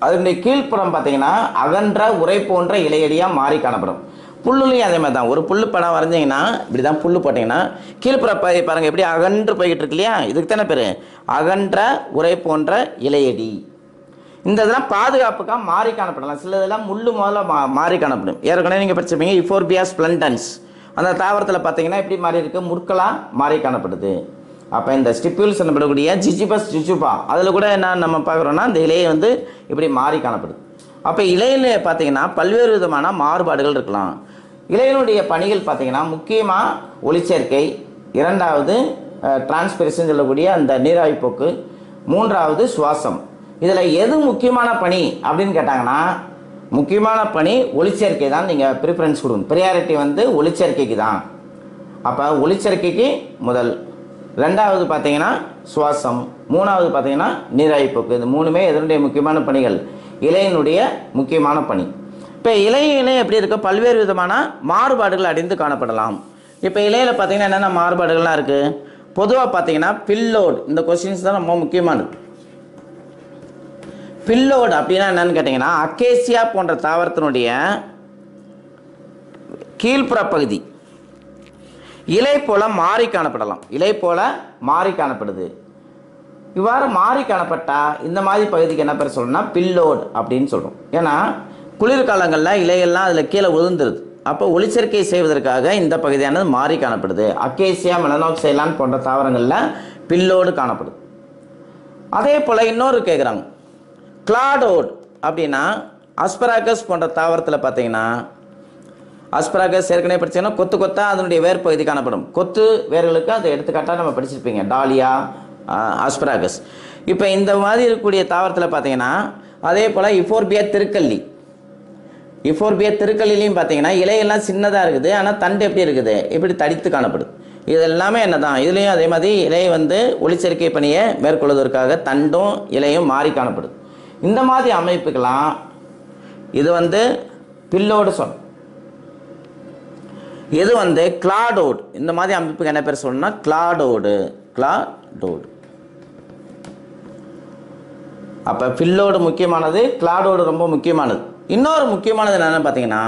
அதனுடைய கீழ்ப்புறம் பார்த்தீங்கன்னா அகன்ற உரை போன்ற இலையடியாக மாறி காணப்படும். புல்லுலையும் அதே மாதிரி தான் ஒரு புல் படம் வரைஞ்சிங்கன்னா இப்படி தான் புல் போட்டிங்கன்னா கீழ்ப்புற பகுதி பாருங்கள் எப்படி அகன்று போய்கிட்டு இருக்கு இல்லையா? இதுக்கு தானே பேர்? அகன்ற உரை போன்ற இலையடி. இந்த இதெல்லாம் பாதுகாப்புக்காக மாறி காணப்படலாம். சில இதெல்லாம் முள்ளு முதல்ல மா மாறி காணப்படும். ஏற்கனவே நீங்கள் படிச்சிருப்பீங்க இஃபோர்பியா பிளண்டன்ஸ் அந்த தாவரத்தில் பார்த்தீங்கன்னா எப்படி மாறி இருக்குது முற்களாக மாறி காணப்படுது. அப்போ இந்த ஸ்டிப்யூல்ஸ் எனப்படக்கூடிய ஜிஜிபஸ் ஜிஜுபா அதில் கூட என்ன நம்ம பார்க்குறோன்னா இந்த இலையை வந்து இப்படி மாறி காணப்படுது. அப்போ இலையில பார்த்தீங்கன்னா பல்வேறு விதமான மாறுபாடுகள் இருக்கலாம். இலையினுடைய பணிகள் பார்த்தீங்கன்னா முக்கியமாக ஒளிச்சேர்க்கை இரண்டாவது டிரான்ஸ்பிரேஷன் சொல்லக்கூடிய அந்த நீராவி போக்கு மூன்றாவது சுவாசம். இதில் எது முக்கியமான பணி அப்படின்னு கேட்டாங்கன்னா முக்கியமான பணி ஒளிச்சேர்க்கை தான் நீங்கள் ப்ரிஃபரன்ஸ் கொடுக்கணும். ப்ரியாரிட்டி வந்து ஒளிச்சேர்க்கைக்கு தான். அப்போ ஒளிச்சேர்க்கைக்கு முதல். ரெண்டாவது பார்த்தீங்கன்னா சுவாசம். மூணாவது பார்த்தீங்கன்னா நீராய்ப்போக்கு. இது மூணுமே இதனுடைய முக்கியமான பணிகள்? இலையினுடைய முக்கியமான பணி. இப்போ இலையிலே எப்படி இருக்க பல்வேறு விதமான மாறுபாடுகள் அடைந்து காணப்படலாம். இப்போ இலையில் பார்த்தீங்கன்னா என்னென்ன மாறுபாடுகள்லாம் இருக்குது பொதுவாக பார்த்தீங்கன்னா பில்லோடு இந்த கொஸ்டின்ஸ் தான் ரொம்ப முக்கியமானது. பில்லோடு அப்படின்னா என்னன்னு கேட்டிங்கன்னா அக்கேசியா போன்ற தாவரத்தினுடைய கீழ்ப்புற பகுதி இலை போல மாறி காணப்படலாம். இலை போல மாறி காணப்படுது. இவ்வாறு மாறி காணப்பட்டால் இந்த மாதிரி பகுதிக்கு என்ன பேர் சொல்லணும்னா பில்லோடு அப்படின்னு சொல்கிறோம் ஏன்னா குளிர்காலங்களில் இலைகள்லாம் அதில் கீழே உதிர்ந்துருது அப்போ ஒளிச்சேர்க்கை செய்வதற்காக இந்த பகுதியானது மாறி காணப்படுது. அக்கேசியா மெலனோக்சைலான் போன்ற தாவரங்களில் பில்லோடு காணப்படுது. அதே போல் இன்னொரு கேட்குறாங்க கிளாடோட் அப்படின்னா அஸ்பராகஸ் போன்ற தாவரத்தில் பார்த்தீங்கன்னா அஸ்பராகஸ் ஏற்கனவே படிச்சீங்கன்னா கொத்து கொத்தா அதனுடைய வேர் பகுதி காணப்படும். கொத்து வேர்களுக்கு அதை எடுத்துக்காட்டாக நம்ம படிச்சிருப்பீங்க. டாலியா அஸ்பராகஸ் இப்போ இந்த மாதிரி இருக்கக்கூடிய தாவரத்தில் பார்த்தீங்கன்னா அதே போல் இஃபோர்பியா திருக்கல்லி. இஃபோர்பியா திருக்கல்லிலையும் பார்த்தீங்கன்னா இலையெல்லாம் சின்னதாக இருக்குது. ஆனால் தண்டு எப்படி இருக்குது? இப்படி தடித்து காணப்படுது இது எல்லாமே என்ன தான் இதுலேயும் அதே மாதிரி இலை வந்து ஒளிச்சேர்க்கை பணியை மேற்கொள்வதற்காக தண்டும் இலையும் மாறி காணப்படுது இந்த மாதிரி அமைப்புக்கெல்லாம் இது வந்து பில்லோடு சொல். இது வந்து கிளாடோடு இந்த மாதிரி அமைப்புக்கு என்ன பேர் சொல்லணும்னா கிளாடோடு கிளாடோடு அப்போ பில்லோடு முக்கியமானது கிளாடோடு ரொம்ப முக்கியமானது. இன்னொரு முக்கியமானது என்னென்னு பார்த்தீங்கன்னா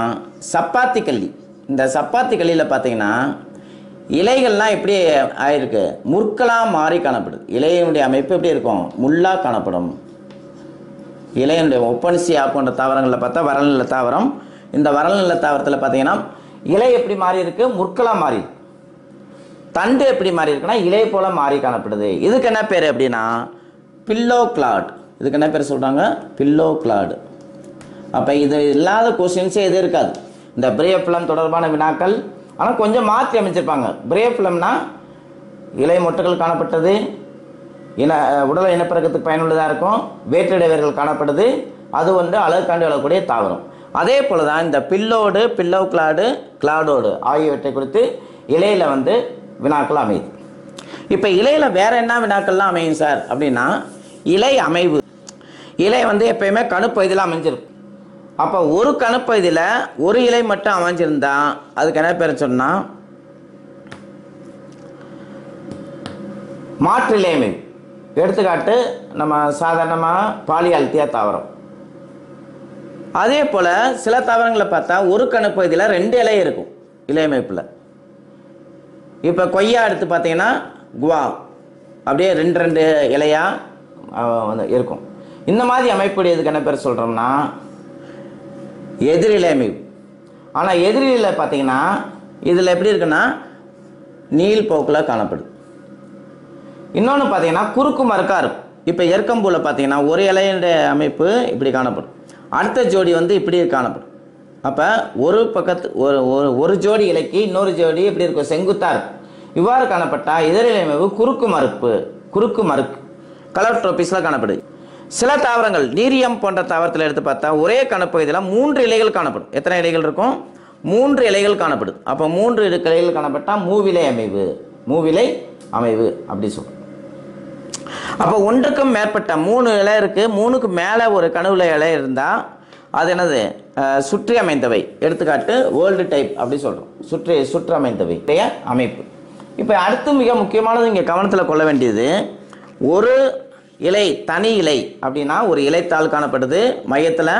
சப்பாத்தி கல்லி. இந்த சப்பாத்தி கல்லியில் பார்த்தீங்கன்னா இலைகள்லாம் எப்படி ஆயிருக்கு? முற்களாக மாறி காணப்படுது. இலையினுடைய அமைப்பு எப்படி இருக்கும்? முள்ளாக காணப்படும். இலையினுடைய ஒப்பனிசியா போன்ற தாவரங்களில் பார்த்தா வரல்நில தாவரம். இந்த வரல்நில தாவரத்தில் பார்த்தீங்கன்னா இலை எப்படி மாறி இருக்கு முற்களாக மாறி. தண்டு எப்படி மாறி இருக்குன்னா இலை போல மாறி காணப்படுது. இதுக்கு என்ன பேர் அப்படின்னா பில்லோ கிளாட் இதுக்கு என்ன பேர் சொல்கிறாங்க பில்லோ கிளாடு அப்போ இது இல்லாத கொஸ்டின்ஸே எதுவும் இருக்காது. இந்த பிரேஃபிலம் தொடர்பான வினாக்கள் ஆனால் கொஞ்சம் மாற்றி அமைச்சிருப்பாங்க. பிரேஃபிலம்னா இலை மொட்டுகள் காணப்பட்டது இன உடல் இனப்பெருக்கத்துக்கு பயனுள்ளதாக இருக்கும். வேற்றிடைவர்கள் காணப்படுது. அது வந்து அழகுக்காண்டி வளரக்கூடிய தாவரம். அதே போல தான் இந்த பில்லோடு பில்லோ கிளாடு கிளாடோடு ஆகியவற்றை குறித்து இலையில் வந்து வினாக்கள் அமையுது. இப்போ இலையில் வேற என்ன வினாக்கள்லாம் அமையும் சார்? அப்படின்னா இலை அமைவு. இலை வந்து எப்பயுமே கணுப்பகுதியில் அமைஞ்சிருக்கும். அப்போ ஒரு கணுப்பகுதியில் ஒரு இலை மட்டும் அமைஞ்சிருந்தா அதுக்கு என்ன பேர் சொன்னால் மாற்று இலை அமைவு. எடுத்துக்காட்டு நம்ம சாதாரணமாக பாலியால்த்தியா தாவரம். அதே போல் சில தாவரங்களை பார்த்தா ஒரு கணுப்பகுதியில் ரெண்டு இலை இருக்கும் இலையமைப்பில். இப்போ கொய்யா எடுத்து பார்த்தீங்கன்னா குவா அப்படியே ரெண்டு ரெண்டு இலையாக வந்து இருக்கும். இந்த மாதிரி அமைப்புடையதுக்கு என்ன பேர் சொல்கிறோம்னா எதிரிலை அமைப்பு ஆனால் எதிரியில் பார்த்தீங்கன்னா இதில் எப்படி இருக்குன்னா நீள் போக்கில் காணப்படுது இன்னொன்று பார்த்தீங்கன்னா குறுக்கு மறுக்கா இருக்கும். இப்போ எற்கம்பூவில் பார்த்தீங்கன்னா ஒரு இலையுடைய அமைப்பு இப்படி காணப்படும். அடுத்த ஜோடி வந்து இப்படி காணப்படும். அப்போ ஒரு பக்கத்து ஒரு ஒரு ஒரு ஜோடி இலைக்கு இன்னொரு ஜோடி இப்படி இருக்கும். செங்குத்தாக இருக்கும். இவ்வாறு காணப்பட்டால் இதழிலை அமைப்பு குறுக்கு மறுப்பு குறுக்கு மறுக்கு கலர் ட்ரோபிஸில் காணப்படுது. சில தாவரங்கள் நீரியம் போன்ற தாவரத்தில் எடுத்து பார்த்தா ஒரே கணப்பகுதியில் மூன்று இலைகள் காணப்படும். எத்தனை இலைகள் இருக்கும்? மூன்று இலைகள் காணப்படுது. அப்போ மூன்று இலைகள் காணப்பட்டால் மூவிலை அமைவு மூவிலை அமைவு அப்படி சொல்றோம். அப்போ ஒன்றுக்கும் மேற்பட்ட மூணு இலை இருக்குது மூணுக்கு மேலே ஒரு கனவுல இலை இருந்தால் அது என்னது? சுற்றி அமைந்தவை. எடுத்துக்காட்டு வேர்ல்டு டைப் அப்படி சொல்கிறோம் சுற்றி சுற்று அமைந்தவை. அமைப்பு. இப்போ அடுத்து மிக முக்கியமானது இங்கே கவனத்தில் கொள்ள வேண்டியது ஒரு இலை தனி இலை அப்படின்னா ஒரு இலைத்தாள் காணப்படுது. மையத்தில்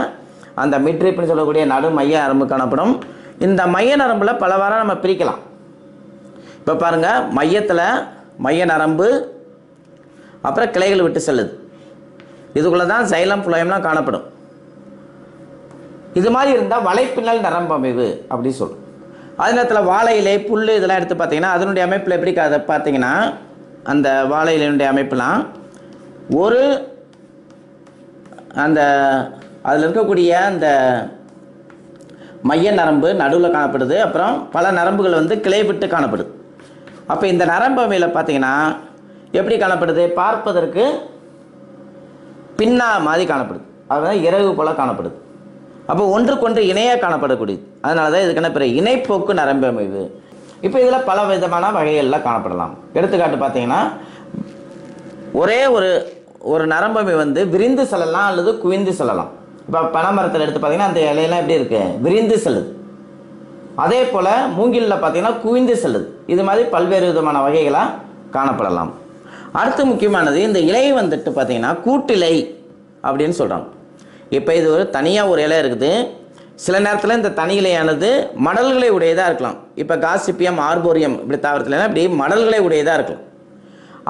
அந்த மிட்ரிப்னு சொல்லக்கூடிய நடு மைய நரம்பு காணப்படும். இந்த மைய நரம்பில் பலவாறாக நம்ம பிரிக்கலாம். இப்போ பாருங்கள் மையத்தில் மைய நரம்பு அப்புறம் கிளைகள் விட்டு செல்லுது. இதுக்குள்ளே தான் சைலம் புலயம்லாம் காணப்படும். இது மாதிரி இருந்தால் வலைப்பின்னல் நரம்பமைவு அப்படின்னு அப்படி சொல்லும் அதே நேரத்தில் வாழை இலை புல் இதெல்லாம் எடுத்து பார்த்தீங்கன்னா அதனுடைய அமைப்பில் எப்படி அதை பார்த்தீங்கன்னா அந்த வாழை இலையினுடைய அமைப்புலாம் ஒரு அந்த அதில் இருக்கக்கூடிய அந்த மைய நரம்பு நடுவில் காணப்படுது. அப்புறம் பல நரம்புகள் வந்து கிளை விட்டு காணப்படுது. அப்போ இந்த நரம்பு அமையில் பார்த்தீங்கன்னா எப்படி காணப்படுது? பார்ப்பதற்கு பின்னா மாதிரி காணப்படுது. அதுதான் இரவு போல் காணப்படுது. அப்போ ஒன்றுக்கொன்று இணையாக காணப்படக்கூடியது. அதனால தான் இதுக்கான பிற இணைப்போக்கு நரம்பு அமைவு. இப்போ இதில் பல விதமான வகைகளில் காணப்படலாம். எடுத்துக்காட்டு பார்த்தீங்கன்னா ஒரே ஒரு ஒரு நரம்பமை வந்து விரிந்து செல்லலாம் அல்லது குவிந்து செல்லலாம். இப்போ பனைமரத்தில் எடுத்து பார்த்தீங்கன்னா அந்த இலையெல்லாம் எப்படி இருக்கு? விரிந்து செல்லுது. அதே போல் மூங்கிலில் பார்த்தீங்கன்னா குவிந்து செல்லுது. இது மாதிரி பல்வேறு விதமான வகைகளாக காணப்படலாம். அடுத்து முக்கியமானது இந்த இலை வந்துட்டு பார்த்தீங்கன்னா கூட்டிலை அப்படின்னு சொல்கிறாங்க இப்போ இது ஒரு தனியாக ஒரு இலை இருக்குது. சில நேரத்தில் இந்த தனி இலையானது மடல்களை உடையதாக இருக்கலாம். இப்போ காசிப்பியம் ஆர்போரியம் இப்படி தாவரத்துலனா இப்படி மடல்களை உடையதாக இருக்கலாம்.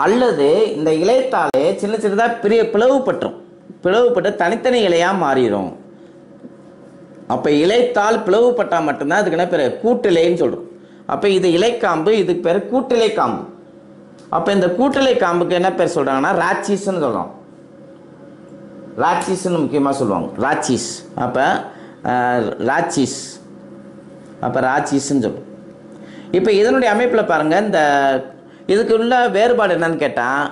அல்லது இந்த இலைத்தாலே சின்ன சின்னதாக பெரிய பிளவுபட்டுரும். பிளவுபட்டு தனித்தனி இலையாக மாறிடும் அப்போ இலைத்தால் பிளவுபட்டால் மட்டும்தான் அதுக்கு என்ன பேர்? கூட்டிலைன்னு சொல்கிறோம் அப்போ இது இலைக்காம்பு இதுக்கு பேர் கூட்டிலை காம்பு அப்போ இந்த கூட்டலை காம்புக்கு என்ன பேர் சொல்கிறாங்கன்னா ராட்சிஸ்ன்னு சொல்கிறோம் ராட்சிஸ்ன்னு முக்கியமாக சொல்லுவாங்க. ராட்சிஸ். அப்போ ராட்சிஸ். அப்போ ராட்சிஸ்ன்னு சொல்லுவோம் இப்போ இதனுடைய அமைப்பில் பாருங்கள் இந்த இதுக்கு உள்ள வேறுபாடு என்னன்னு கேட்டால்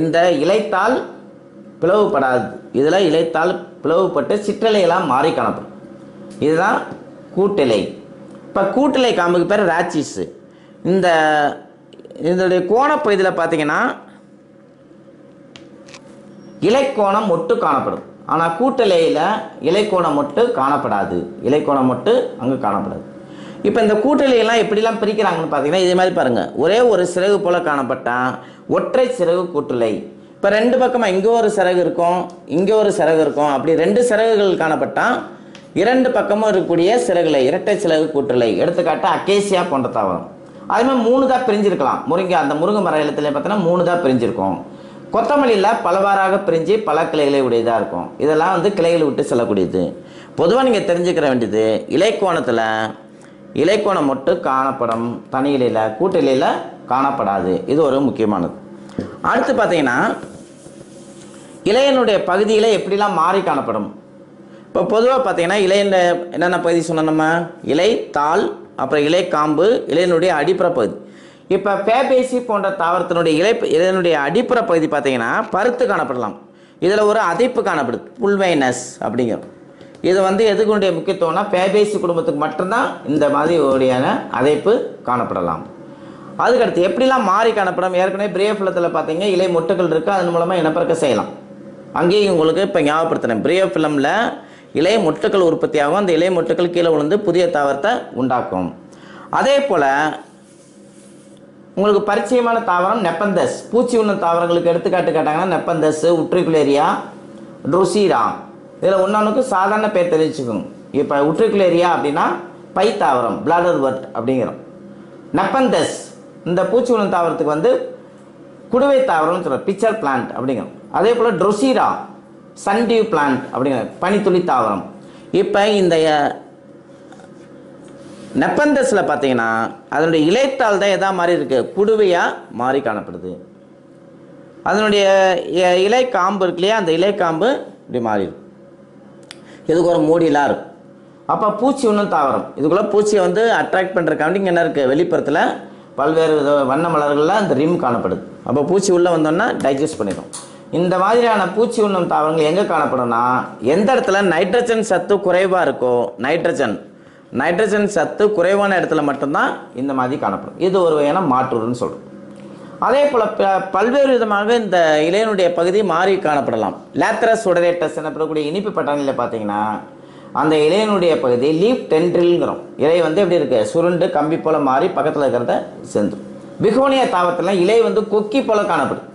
இந்த இலைத்தால் பிளவுபடாது. இதில் இலைத்தாள் பிளவுபட்டு சிற்றலையெல்லாம் மாறி காணப்படும். இதுதான் கூட்டிலை. இப்போ கூட்டிலை காம்புக்கு பேர் ராட்சிஸு. இந்த இதனுடைய கோணப்பகுதியில் பார்த்தீங்கன்னா இலைக்கோணம் ஒட்டு காணப்படும். ஆனால் கூட்டலையில் இலைக்கோணம் மட்டும் காணப்படாது. இலைக்கோணம் மட்டும் அங்கே காணப்படாது. இப்போ இந்த கூட்டலையெல்லாம் எப்படிலாம் பிரிக்கிறாங்கன்னு பார்த்தீங்கன்னா இதே மாதிரி பாருங்கள் ஒரே ஒரு சிறகு போல் காணப்பட்டால் ஒற்றை சிறகு கூட்டலை. இப்போ ரெண்டு பக்கமாக இங்கே ஒரு சிறகு இருக்கும் இங்கே ஒரு சிறகு இருக்கும். அப்படி ரெண்டு சிறகுகள் காணப்பட்டால் இரண்டு பக்கமும் இருக்கக்கூடிய சிறகுலை இரட்டை சிறகு கூட்டலை. எடுத்துக்காட்டு அக்கேசியா போன்ற தாவரம் அதே மாதிரி மூணு தான் பிரிஞ்சிருக்கலாம். முருங்கை அந்த முருங்கை மர இலத்துலேயே பார்த்தோன்னா மூணு தான் பிரிஞ்சிருக்கும். கொத்தமல்லியில் பலவாறாக பிரிஞ்சு பல கிளைகளை உடையதாக இருக்கும். இதெல்லாம் வந்து கிளைகளை விட்டு செல்லக்கூடியது. பொதுவாக நீங்கள் தெரிஞ்சுக்கிற வேண்டியது இலைக்கோணத்தில் இலைக்கோணம் மட்டும் காணப்படும் தனி இலையில் கூட்டு இலையில் காணப்படாது. இது ஒரு முக்கியமானது. அடுத்து பார்த்தீங்கன்னா இலையனுடைய பகுதிகளை எப்படிலாம் மாறி காணப்படும்? இப்போ பொதுவாக பார்த்தீங்கன்னா இலையின் என்னென்ன பகுதி சொன்னோம் நம்ம? இலை தாள் அப்புறம் இலை காம்பு இலையினுடைய அடிப்புற பகுதி இப்போ பேபேசி போன்ற தாவரத்தினுடைய இலை இதனுடைய அடிப்புற பகுதி பார்த்தீங்கன்னா பருத்து காணப்படலாம். இதில் ஒரு அதைப்பு காணப்படுது. புல்வைனஸ் அப்படிங்கிறோம். இது வந்து எதுக்குடைய முக்கியத்துவம்னா பேபேசி குடும்பத்துக்கு மட்டும்தான் இந்த மாதிரி உடையான அதைப்பு காணப்படலாம். அதுக்கடுத்து எப்படிலாம் மாறி காணப்படும்? ஏற்கனவே பிரியஃபிலத்தில் பார்த்தீங்க இலை மொட்டுகள் இருக்குது அதன் மூலமாக இனப்பெருக்க செய்யலாம். அங்கேயும் உங்களுக்கு இப்போ ஞாபகப்படுத்தினேன் பிரியஃபிலமில் இலை மொட்டுக்கள் உற்பத்தியாகும். அந்த இலை மொட்டுக்கள் கீழே விழுந்து புதிய தாவரத்தை உண்டாக்கும். அதே போல் உங்களுக்கு பரிச்சயமான தாவரம் நெப்பந்தஸ். பூச்சி உண்ணும் தாவரங்களுக்கு எடுத்துக்காட்டு கேட்டாங்கன்னா நெப்பந்தஸ் உட்ரிகுலேரியா ட்ருசீரா இதில் ஒன்றொன்றுக்கு சாதாரண பேர் தெரிவிச்சுக்கோங்க இப்போ உட்ரிகுலேரியா அப்படின்னா பை தாவரம் பிளாடர் வர்ட் அப்படிங்கிறோம். நெப்பந்தஸ் இந்த பூச்சி உண்ணும் தாவரத்துக்கு வந்து குடுவை தாவரம்னு சொல்கிறோம் பிக்சர் பிளான்ட் அப்படிங்கிறோம். அதே போல் ட்ரொசீரா சன்டியூ பிளான்ட் அப்படிங்கிற பனித்துளி தாவரம். இப்போ இந்த நெப்பந்தஸில் பார்த்தீங்கன்னா அதனுடைய இலைத்தாள் தான் எதா மாதிரி இருக்குது குடுவையாக மாறி காணப்படுது. அதனுடைய இ- இலை காம்பு இருக்கு இல்லையா? அந்த இலை காம்பு இப்படி மாறி இருக்கும் இதுக்கு ஒரு மூடிலாம் இருக்கும் அப்போ பூச்சி ஒன்றும் தாவரம். இதுக்குள்ளே பூச்சியை வந்து அட்ராக்ட் பண்ணுறக்காண்டி இங்கே என்ன இருக்குது வெளிப்புறத்தில் பல்வேறு வண்ண மலர்களில் அந்த ரிம் காணப்படுது. அப்போ பூச்சி உள்ளே வந்தோன்னா டைஜஸ்ட் பண்ணிடும். இந்த மாதிரியான பூச்சி உண்ணும் தாவரங்கள் எங்கே காணப்படும்னா எந்த இடத்துல நைட்ரஜன் சத்து குறைவாக இருக்கோ நைட்ரஜன் நைட்ரஜன் சத்து குறைவான இடத்துல மட்டும்தான் இந்த மாதிரி காணப்படும். இது ஒரு வகையான மாற்றுன்னு சொல்கிறோம் அதே போல் ப- பல்வேறு விதமாக இந்த இலையனுடைய பகுதி மாறி காணப்படலாம். லேத்ரஸ் உடரேட்டஸ் எனப்படக்கூடிய இனிப்பு பட்டாணியில் பார்த்தீங்கன்னா அந்த இலையனுடைய பகுதி லீஃப் டென்ட்ரில்ங்கிறோம் இலை வந்து எப்படி இருக்குது சுருண்டு கம்பி போல் மாறி பக்கத்தில் இருக்கிறத செந்துரும். பிகோனிய தாவரத்தில் இலை வந்து கொக்கி போல் காணப்படும்.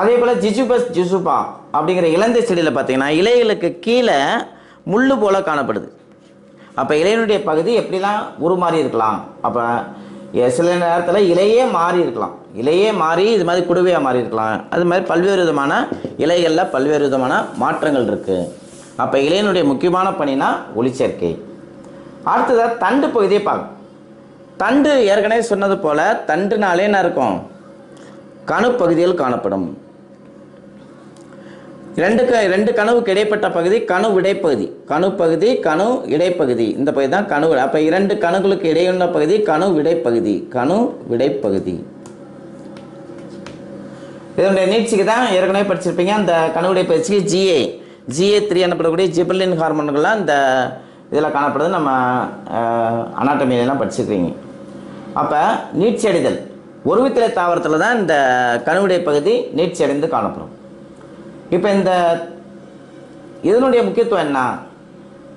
அதே போல் ஜிஜுபஸ் ஜிசுபா அப்படிங்கிற இலந்தை செடியில் பார்த்தீங்கன்னா இலைகளுக்கு கீழே முள்ளு போல் காணப்படுது. அப்போ இலையினுடைய பகுதி எப்படிலாம் உருமாறி இருக்கலாம்? அப்போ சில நேரத்தில் இலையே மாறி இருக்கலாம். இலையே மாறி இது மாதிரி குடுவையாக மாறி இருக்கலாம். அது மாதிரி பல்வேறு விதமான இலைகளில் பல்வேறு விதமான மாற்றங்கள் இருக்குது அப்போ இலையினுடைய முக்கியமான பணினா ஒளிச்சேர்க்கை. அடுத்ததாக தண்டு பகுதியை பார்க்கணும். தண்டு ஏற்கனவே சொன்னது போல் தண்டுனாலே என்ன இருக்கும்? கணு பகுதியில் காணப்படும் க ரெண்டு கனவுக்கு இடைப்பட்ட பகுதி கனவு இடைப்பகுதி. கனவு பகுதி கனவு இடைப்பகுதி. இந்த பகுதி தான் கனவு அப்போ இரண்டு கனவுகளுக்கு இடையுள்ள பகுதி கனவு விடைப்பகுதி கனவு விடைப்பகுதி இதனுடைய நீட்சிக்கு தான் ஏற்கனவே படிச்சிருப்பீங்க. அந்த கனவுடைய பயிற்சிக்கு ஜிஏ ஜிஏ த்ரீ எனப்படக்கூடிய ஜிபிளின் ஹார்மோன்கள்லாம் இந்த இதில் காணப்படுது. நம்ம அனாட்டமியிலாம் படிச்சிருக்கீங்க அப்போ நீட்சி அடைதல் ஒருவித்திலை தாவரத்தில் தான் இந்த கணுவுடைய பகுதி நீட்சி அடைந்து காணப்படும். இப்போ இந்த இதனுடைய முக்கியத்துவம் என்ன?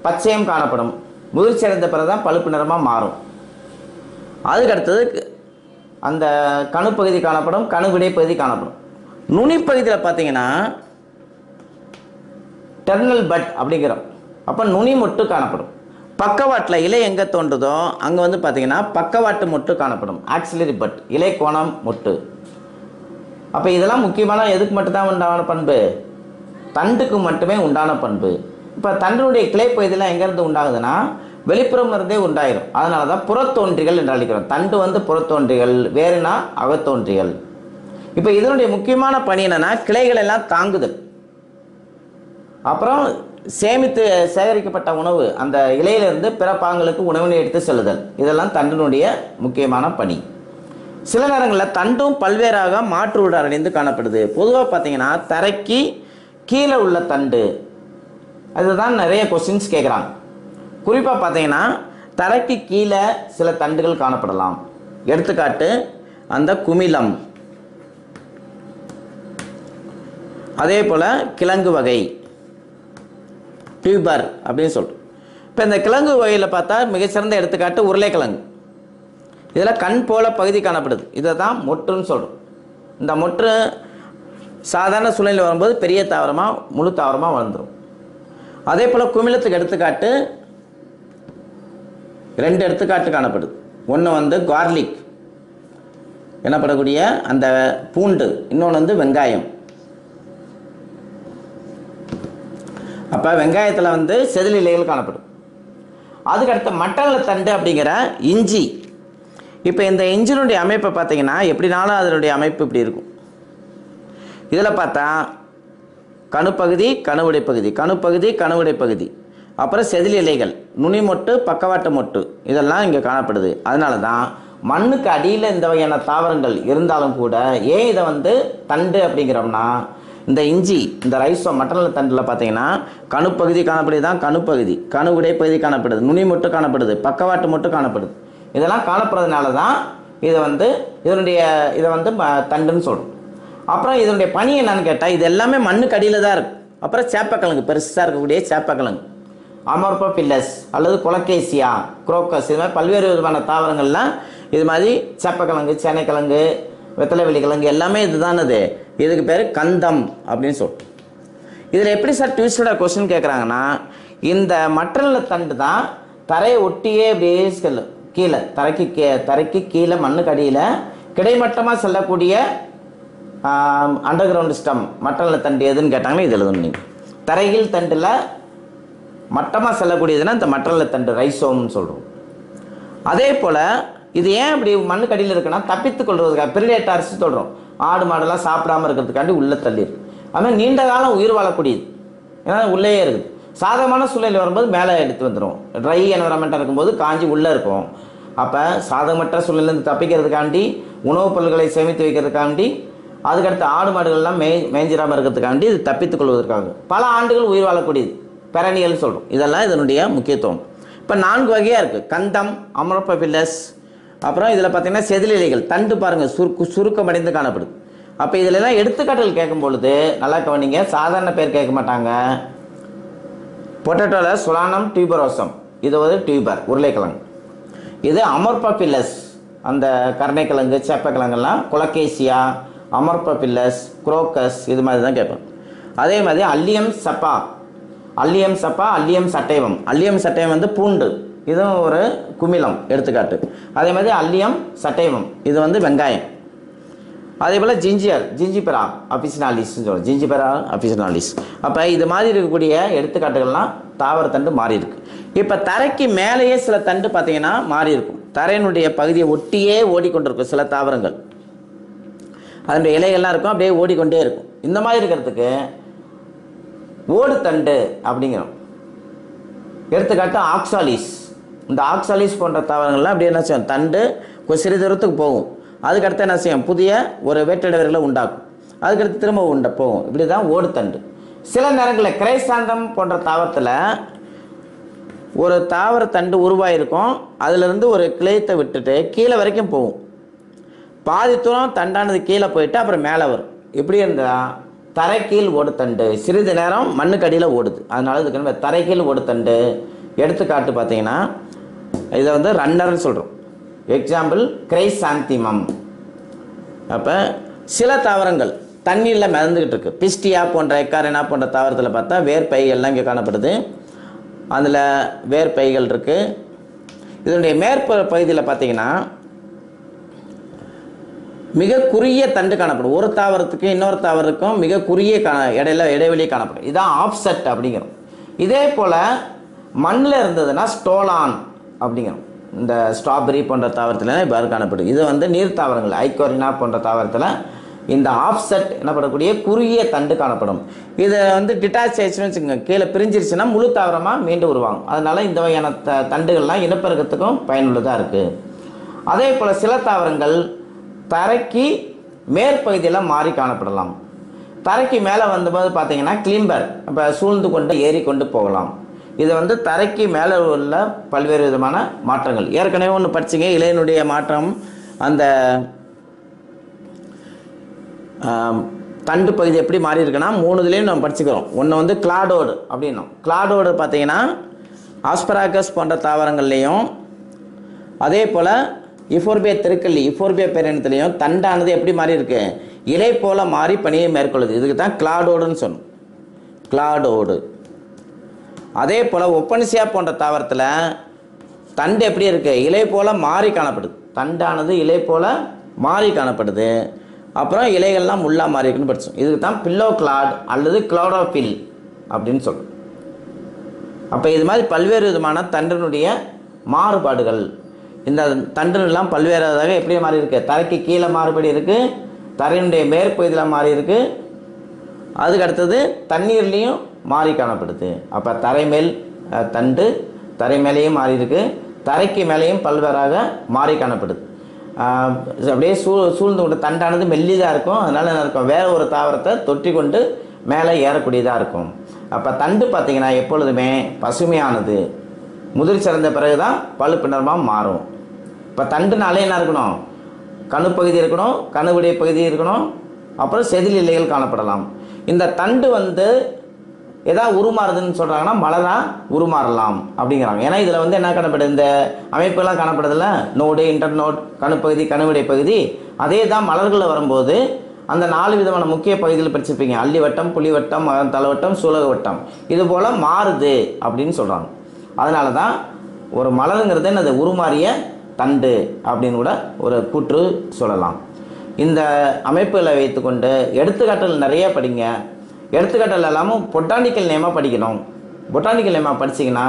பச்சையம் காணப்படும். முதிர்ச்சி அடைந்த பிறகு தான் பழுப்பு நிறமாக மாறும். அதுக்கு அடுத்தது அந்த கணுப்பகுதி காணப்படும் கணுவிடை பகுதி காணப்படும். நுனிப்பகுதியில் பார்த்தீங்கன்னா டெர்னல் பட் அப்படிங்கிறோம் அப்போ நுனி மொட்டு காணப்படும். பக்கவாட்டில் இலை எங்கே தோன்றுதோ அங்கே வந்து பார்த்தீங்கன்னா பக்கவாட்டு மொட்டு காணப்படும். ஆக்சிலரி பட் இலை கோணம் மொட்டு. அப்போ இதெல்லாம் முக்கியமான எதுக்கு மட்டும்தான் உண்டான பண்பு? தண்டுக்கு மட்டுமே உண்டான பண்பு. இப்போ தண்டினுடைய கிளை பகுதியெல்லாம் எங்கேருந்து உண்டாகுதுன்னா வெளிப்புறம் இருந்தே உண்டாயிரும். அதனால தான் புறத்தோன்றிகள் என்று அழைக்கிறோம். தண்டு வந்து புறத்தோன்றிகள் வேறுனா அகத்தோன்றிகள். இப்போ இதனுடைய முக்கியமான பணி என்னென்னா கிளைகள் எல்லாம் தாங்குதல். அப்புறம் சேமித்து சேகரிக்கப்பட்ட உணவு அந்த இலையிலிருந்து பிற பாங்களுக்கு உணவினை எடுத்து செல்லுதல். இதெல்லாம் தண்டினுடைய முக்கியமான பணி. சில நேரங்களில் தண்டும் பல்வேறாக மாற்று உடல் அடைந்து காணப்படுது. பொதுவாக பார்த்தீங்கன்னா தரைக்கு கீழே உள்ள தண்டு. அதுதான் நிறைய கொஸ்டின்ஸ் கேட்குறாங்க குறிப்பாக பார்த்தீங்கன்னா தரைக்கு கீழே சில தண்டுகள் காணப்படலாம். எடுத்துக்காட்டு அந்த குமிலம் அதே போல் கிழங்கு வகை. பியூபர் அப்படின்னு சொல்கிறோம் இப்போ இந்த கிழங்கு வகையில் பார்த்தா மிகச்சிறந்த எடுத்துக்காட்டு உருளைக்கிழங்கு இதில் கண் போல பகுதி காணப்படுது. இதை தான் மொட்டுன்னு சொல்கிறோம் இந்த மொட்டு சாதாரண சூழ்நிலை வரும்போது பெரிய தாவரமாக முழு தாவரமாக வளர்ந்துடும் அதே போல் குமிழத்துக்கு எடுத்துக்காட்டு ரெண்டு எடுத்துக்காட்டு காணப்படுது. ஒன்று வந்து கார்லிக் எனப்படக்கூடிய அந்த பூண்டு இன்னொன்று வந்து வெங்காயம். அப்போ வெங்காயத்தில் வந்து செதில் இலைகள் காணப்படும். அதுக்கடுத்து மட்டங்களை தண்டு அப்படிங்கிற இஞ்சி. இப்போ இந்த இஞ்சினுடைய அமைப்பை பார்த்தீங்கன்னா எப்படினாலும் அதனுடைய அமைப்பு இப்படி இருக்கும். இதில் பார்த்தா கணுப்பகுதி கணுவுடை பகுதி கணுப்பகுதி கணுவுடை பகுதி அப்புறம் செதில் இலைகள் நுனி மொட்டு பக்கவாட்டு மொட்டு இதெல்லாம் இங்கே காணப்படுது. அதனால தான் மண்ணுக்கு அடியில் இந்த வகையான தாவரங்கள் இருந்தாலும் கூட ஏன் இதை வந்து தண்டு அப்படிங்கிறோம்னா இந்த இஞ்சி இந்த ரைஸோ மட்டனில் தண்டில் பார்த்தீங்கன்னா கணுப்பகுதி காணப்படுது. தான் கணுப்பகுதி. கணு உடைப்பகுதி காணப்படுது. நுனி மட்டும் காணப்படுது. பக்கவாட்டு மட்டும் காணப்படுது. இதெல்லாம் காணப்படுறதுனால தான் இதை வந்து இதனுடைய இதை வந்து ம- தண்டுன்னு சொல்கிறோம் அப்புறம் இதனுடைய பணி என்னன்னு கேட்டால் இது எல்லாமே மண்ணுக்கு அடியில் தான் இருக்கும் அப்புறம் சேப்பக்கிழங்கு. பெருசாக இருக்கக்கூடிய சேப்பக்கிழங்கு. அமர்போபில்லஸ் அல்லது குலக்கேசியா குரோக்கஸ் இது மாதிரி பல்வேறு விதமான தாவரங்கள்லாம் இது மாதிரி சேப்பக்கிழங்கு சேனைக்கிழங்கு வெத்தலை வெளி எல்லாமே இதுதானது. இதுக்கு பேர் கந்தம் அப்படின்னு சொல்லிட்டு இதில் எப்படி சார் ட்விஸ்டடாக கொஸ்டின் கேட்குறாங்கன்னா இந்த மற்றல தண்டு தான் தரையை ஒட்டியே அப்படியே செல்லும் கீழே தரைக்கு கே தரைக்கு கீழே மண்ணுக்கு அடியில் கிடைமட்டமாக செல்லக்கூடிய அண்டர் கிரவுண்ட் ஸ்டம் மற்றல தண்டு எதுன்னு கேட்டாங்கன்னா இது எழுதணும் நீங்கள் தரையில் தண்டில் மட்டமாக செல்லக்கூடியதுன்னா இந்த மற்றல தண்டு ரைசோம்னு சொல்கிறோம் அதே போல் இது ஏன் இப்படி மண்ணுக்கு அடியில் இருக்குன்னா தப்பித்து கொள்வதுக்காக அரிசி சொல்கிறோம் ஆடு மாடெல்லாம் சாப்பிடாம இருக்கிறதுக்காண்டி உள்ளே தள்ளிடு அதுமாதிரி நீண்ட காலம் உயிர் வாழக்கூடியது. ஏன்னா உள்ளேயே இருக்குது. சாதகமான சூழ்நிலை வரும்போது மேலே எடுத்து வந்துடும் ட்ரை என்வரன்மெண்ட்டாக இருக்கும்போது காஞ்சி உள்ளே இருக்கும். அப்போ சாதகமற்ற சூழ்நிலை தப்பிக்கிறதுக்காண்டி உணவுப் பொருட்களை சேமித்து வைக்கிறதுக்காண்டி அதுக்கடுத்து ஆடு மாடுகள்லாம் மே மேய்ஞ்சிராமல் இருக்கிறதுக்காண்டி இது தப்பித்துக் கொள்வதற்காக. பல ஆண்டுகள் உயிர் வாழக்கூடியது. பெரணியல் சொல்கிறோம் இதெல்லாம் இதனுடைய முக்கியத்துவம். இப்போ நான்கு வகையாக இருக்குது கந்தம் அமரப்பபில்லஸ் அப்புறம் இதில் பார்த்தீங்கன்னா செதில் இலைகள் தண்டு பாருங்கள் சுருக்கு சுருக்கமடைந்து காணப்படுது அப்போ இதிலெல்லாம் எடுத்துக்காட்டுகள் கேட்கும் பொழுது நல்லா கவனிங்க சாதாரண பேர் கேட்க மாட்டாங்க. பொட்டேட்டோவில் சுலானம் டியூபரோசம் இது ஒரு டியூபர் உருளைக்கிழங்கு. இது அமர்பபில்லஸ் அந்த கருணைக்கிழங்கு சேப்பக்கிழங்கெல்லாம் குலக்கேசியா அமர்பபில்லஸ் குரோக்கஸ் இது மாதிரி தான் கேட்போம். அதே மாதிரி அல்லியம் சப்பா அல்லியம் சப்பா அல்லியம் சட்டைவம் அல்லியம் சட்டைவம் வந்து பூண்டு. இதுவும் ஒரு குமிழம் எடுத்துக்காட்டு. அதே மாதிரி அல்லியம் சட்டைவம். இது வந்து வெங்காயம். அதே போல் ஜிஞ்சியர் ஜிஞ்சிபெரா அபிசினாலிஸ்ன்னு சொல்லுவோம் ஜிஞ்சிபெரா அபிசினாலிஸ். அப்போ இது மாதிரி இருக்கக்கூடிய எடுத்துக்காட்டுகள்லாம் தாவரத்தண்டு மாறி இருக்கு. இப்போ தரைக்கு மேலேயே சில தண்டு பார்த்தீங்கன்னா மாறி இருக்கும். தரையினுடைய பகுதியை ஒட்டியே ஓடிக்கொண்டிருக்கும் சில தாவரங்கள். அதனுடைய இலைகள்லாம் இருக்கும் அப்படியே ஓடிக்கொண்டே இருக்கும். இந்த மாதிரி இருக்கிறதுக்கு ஓடுதண்டு அப்படிங்கிறோம். எடுத்துக்காட்டு ஆக்சாலிஸ். இந்த ஆக்சாலிஸ் போன்ற தாவரங்கள்லாம் அப்படியே என்ன செய்யும்? தண்டு கொஞ்சம் சிறிது தூரத்துக்கு போகும். அதுக்கடுத்து என்ன செய்யும்? புதிய ஒரு வேற்றிடவர்களை உண்டாக்கும். அதுக்கடுத்து திரும்ப உண்ட போகும். இப்படி தான் ஓடுதண்டு சில நேரங்களில் கிரைசாந்தம் போன்ற தாவரத்தில் ஒரு தாவர தண்டு உருவாயிருக்கும். அதிலிருந்து ஒரு கிளையத்தை விட்டுட்டு கீழே வரைக்கும் போகும். பாதி தூரம் தண்டானது கீழே போயிட்டு அப்புறம் மேலே வரும். இப்படி இருந்தால் தரைக்கீழ் ஓடுத்தண்டு சிறிது நேரம் மண்ணுக்கு அடியில் ஓடுது. அதனால இதுக்கு நம்ம தரைக்கீழ் ஓடுத்தண்டு எடுத்துக்காட்டு பார்த்தீங்கன்னா இதை வந்து ரன்னர்னு சொல்கிறோம் எக்ஸாம்பிள் கிரைசாந்திமம் அப்போ சில தாவரங்கள் தண்ணீரில் மிதந்துக்கிட்டு இருக்கு. பிஸ்டியா போன்ற எக்காரினா போன்ற தாவரத்தில் பார்த்தா வேர்பைகள்லாம் இங்கே காணப்படுது. அதில் வேர்பைகள் இருக்குது இதனுடைய மேற்புற பகுதியில் பார்த்தீங்கன்னா மிக குறுகிய தண்டு காணப்படும். ஒரு தாவரத்துக்கு இன்னொரு தாவரத்துக்கும் மிக குறுகிய கா இடையில இடைவெளி காணப்படும். இதுதான் ஆப்செட் அப்படிங்கிறோம். இதே போல் மண்ணில் இருந்ததுன்னா ஸ்டோலான் அப்படிங்கிறோம் இந்த ஸ்ட்ராபெரி போன்ற தாவரத்தில் இவ்வாறு காணப்படும் இது வந்து நீர் தாவரங்கள் ஐக்கோரினா போன்ற தாவரத்தில் இந்த ஆஃப்செட் எனப்படக்கூடிய குறுகிய தண்டு காணப்படும். இதை வந்து டிட்டாச் ஆயிடுச்சுன்னு வச்சுக்கோங்க. கீழே பிரிஞ்சிருச்சுன்னா முழு தாவரமாக மீண்டும் உருவாகும். அதனால் இந்த வகையான த தண்டுகள்லாம் இனப்பெருக்கத்துக்கும் பயனுள்ளதாக இருக்குது அதே போல் சில தாவரங்கள் தரைக்கு மேற்பகுதியில் மாறி காணப்படலாம். தரைக்கு மேலே வந்தபோது பார்த்தீங்கன்னா கிளிம்பர் இப்போ சூழ்ந்து கொண்டு ஏறி கொண்டு போகலாம். இது வந்து தரைக்கு மேலே உள்ள பல்வேறு விதமான மாற்றங்கள். ஏற்கனவே ஒன்று படிச்சீங்க. இலையினுடைய மாற்றம் அந்த தண்டு பகுதி எப்படி மாறி இருக்குன்னா மூணு இதுலேயும் நம்ம படிச்சுக்கிறோம். ஒன்று வந்து கிளாடோடு அப்படின்னோம். கிளாடோடு பார்த்தீங்கன்னா ஆஸ்பராகஸ் போன்ற தாவரங்கள்லேயும் அதே போல் இஃபோர்பியா திருக்கல்லி இஃபோர்பியா பேரினத்துலேயும் தண்டானது எப்படி மாறி இருக்கு இலை போல மாறி பணியை மேற்கொள்ளுது. இதுக்கு தான் கிளாடோடுன்னு சொன்னோம். கிளாடோடு. அதே போல் ஒப்பனிசியா போன்ற தாவரத்தில் தண்டு எப்படி இருக்குது இலை போல் மாறி காணப்படுது. தண்டானது இலை போல் மாறி காணப்படுது. அப்புறம் இலைகள்லாம் முள்ளா மாறி இருக்குன்னு படிச்சோம். இதுக்கு தான் பில்லோ கிளாட் அல்லது கிளோடோபில் அப்படின்னு சொல்கிறோம் அப்போ இது மாதிரி பல்வேறு விதமான தண்டனுடைய மாறுபாடுகள். இந்த தண்டனெல்லாம் பல்வேறு எப்படி மாறி இருக்குது தரைக்கு கீழே மாறுபடி இருக்குது தரையினுடைய மேற்பகுதியில் மாறி இருக்குது அதுக்கு அடுத்தது தண்ணீர்லேயும் மாறி காணப்படுது. அப்போ தரை மேல் தண்டு தரை மேலேயும் மாறி இருக்குது தரைக்கு மேலேயும் பல்வேறாக மாறி காணப்படுது. அப்படியே சூ சூழ்ந்து கொண்டு தண்டானது மெல்லிதாக இருக்கும். அதனால என்ன இருக்கும்? வேறு ஒரு தாவரத்தை தொட்டி கொண்டு மேலே ஏறக்கூடியதாக இருக்கும். அப்போ தண்டு பார்த்திங்கன்னா எப்பொழுதுமே பசுமையானது. முதிர் சிறந்த பிறகு தான் பழுப்பினரமாக மாறும். இப்போ தண்டுனாலே என்ன இருக்கணும்? கணுப்பகுதி இருக்கணும் கணுவுடைய பகுதி இருக்கணும். அப்புறம் செதில் இலைகள் காணப்படலாம். இந்த தண்டு வந்து எதாவது உருமாறுதுன்னு சொல்கிறாங்கன்னா மலரா உருமாறலாம் அப்படிங்கிறாங்க. ஏன்னா இதில் வந்து என்ன காணப்படுது? இந்த அமைப்பெல்லாம் காணப்படுதில்ல? நோடு இன்டர்நோட் கணுப்பகுதி கணுவிடை பகுதி. அதே தான் மலர்களில் வரும்போது அந்த நாலு விதமான முக்கிய பகுதிகள் படிச்சிருப்பீங்க அள்ளிவட்டம் வட்டம் புலி வட்டம் தலைவட்டம் சூலக வட்டம் இது போல் மாறுது அப்படின்னு சொல்கிறாங்க அதனால தான் ஒரு மலருங்கிறது என்னது? உருமாறிய தண்டு அப்படின்னு கூட ஒரு கூற்று சொல்லலாம். இந்த அமைப்புகளை வைத்துக்கொண்டு எடுத்துக்காட்டல் நிறைய படிங்க. எடுத்துக்காட்டல் எல்லாமும் பொட்டானிக்கல் நேமாக படிக்கணும். பொட்டானிக்கல் நேமாக படிச்சிங்கன்னா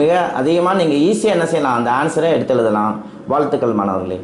மிக அதிகமாக நீங்கள் ஈஸியாக என்ன செய்யலாம்? அந்த ஆன்சரை எடுத்து எழுதலாம். வாழ்த்துக்கள் மாணவர்களே.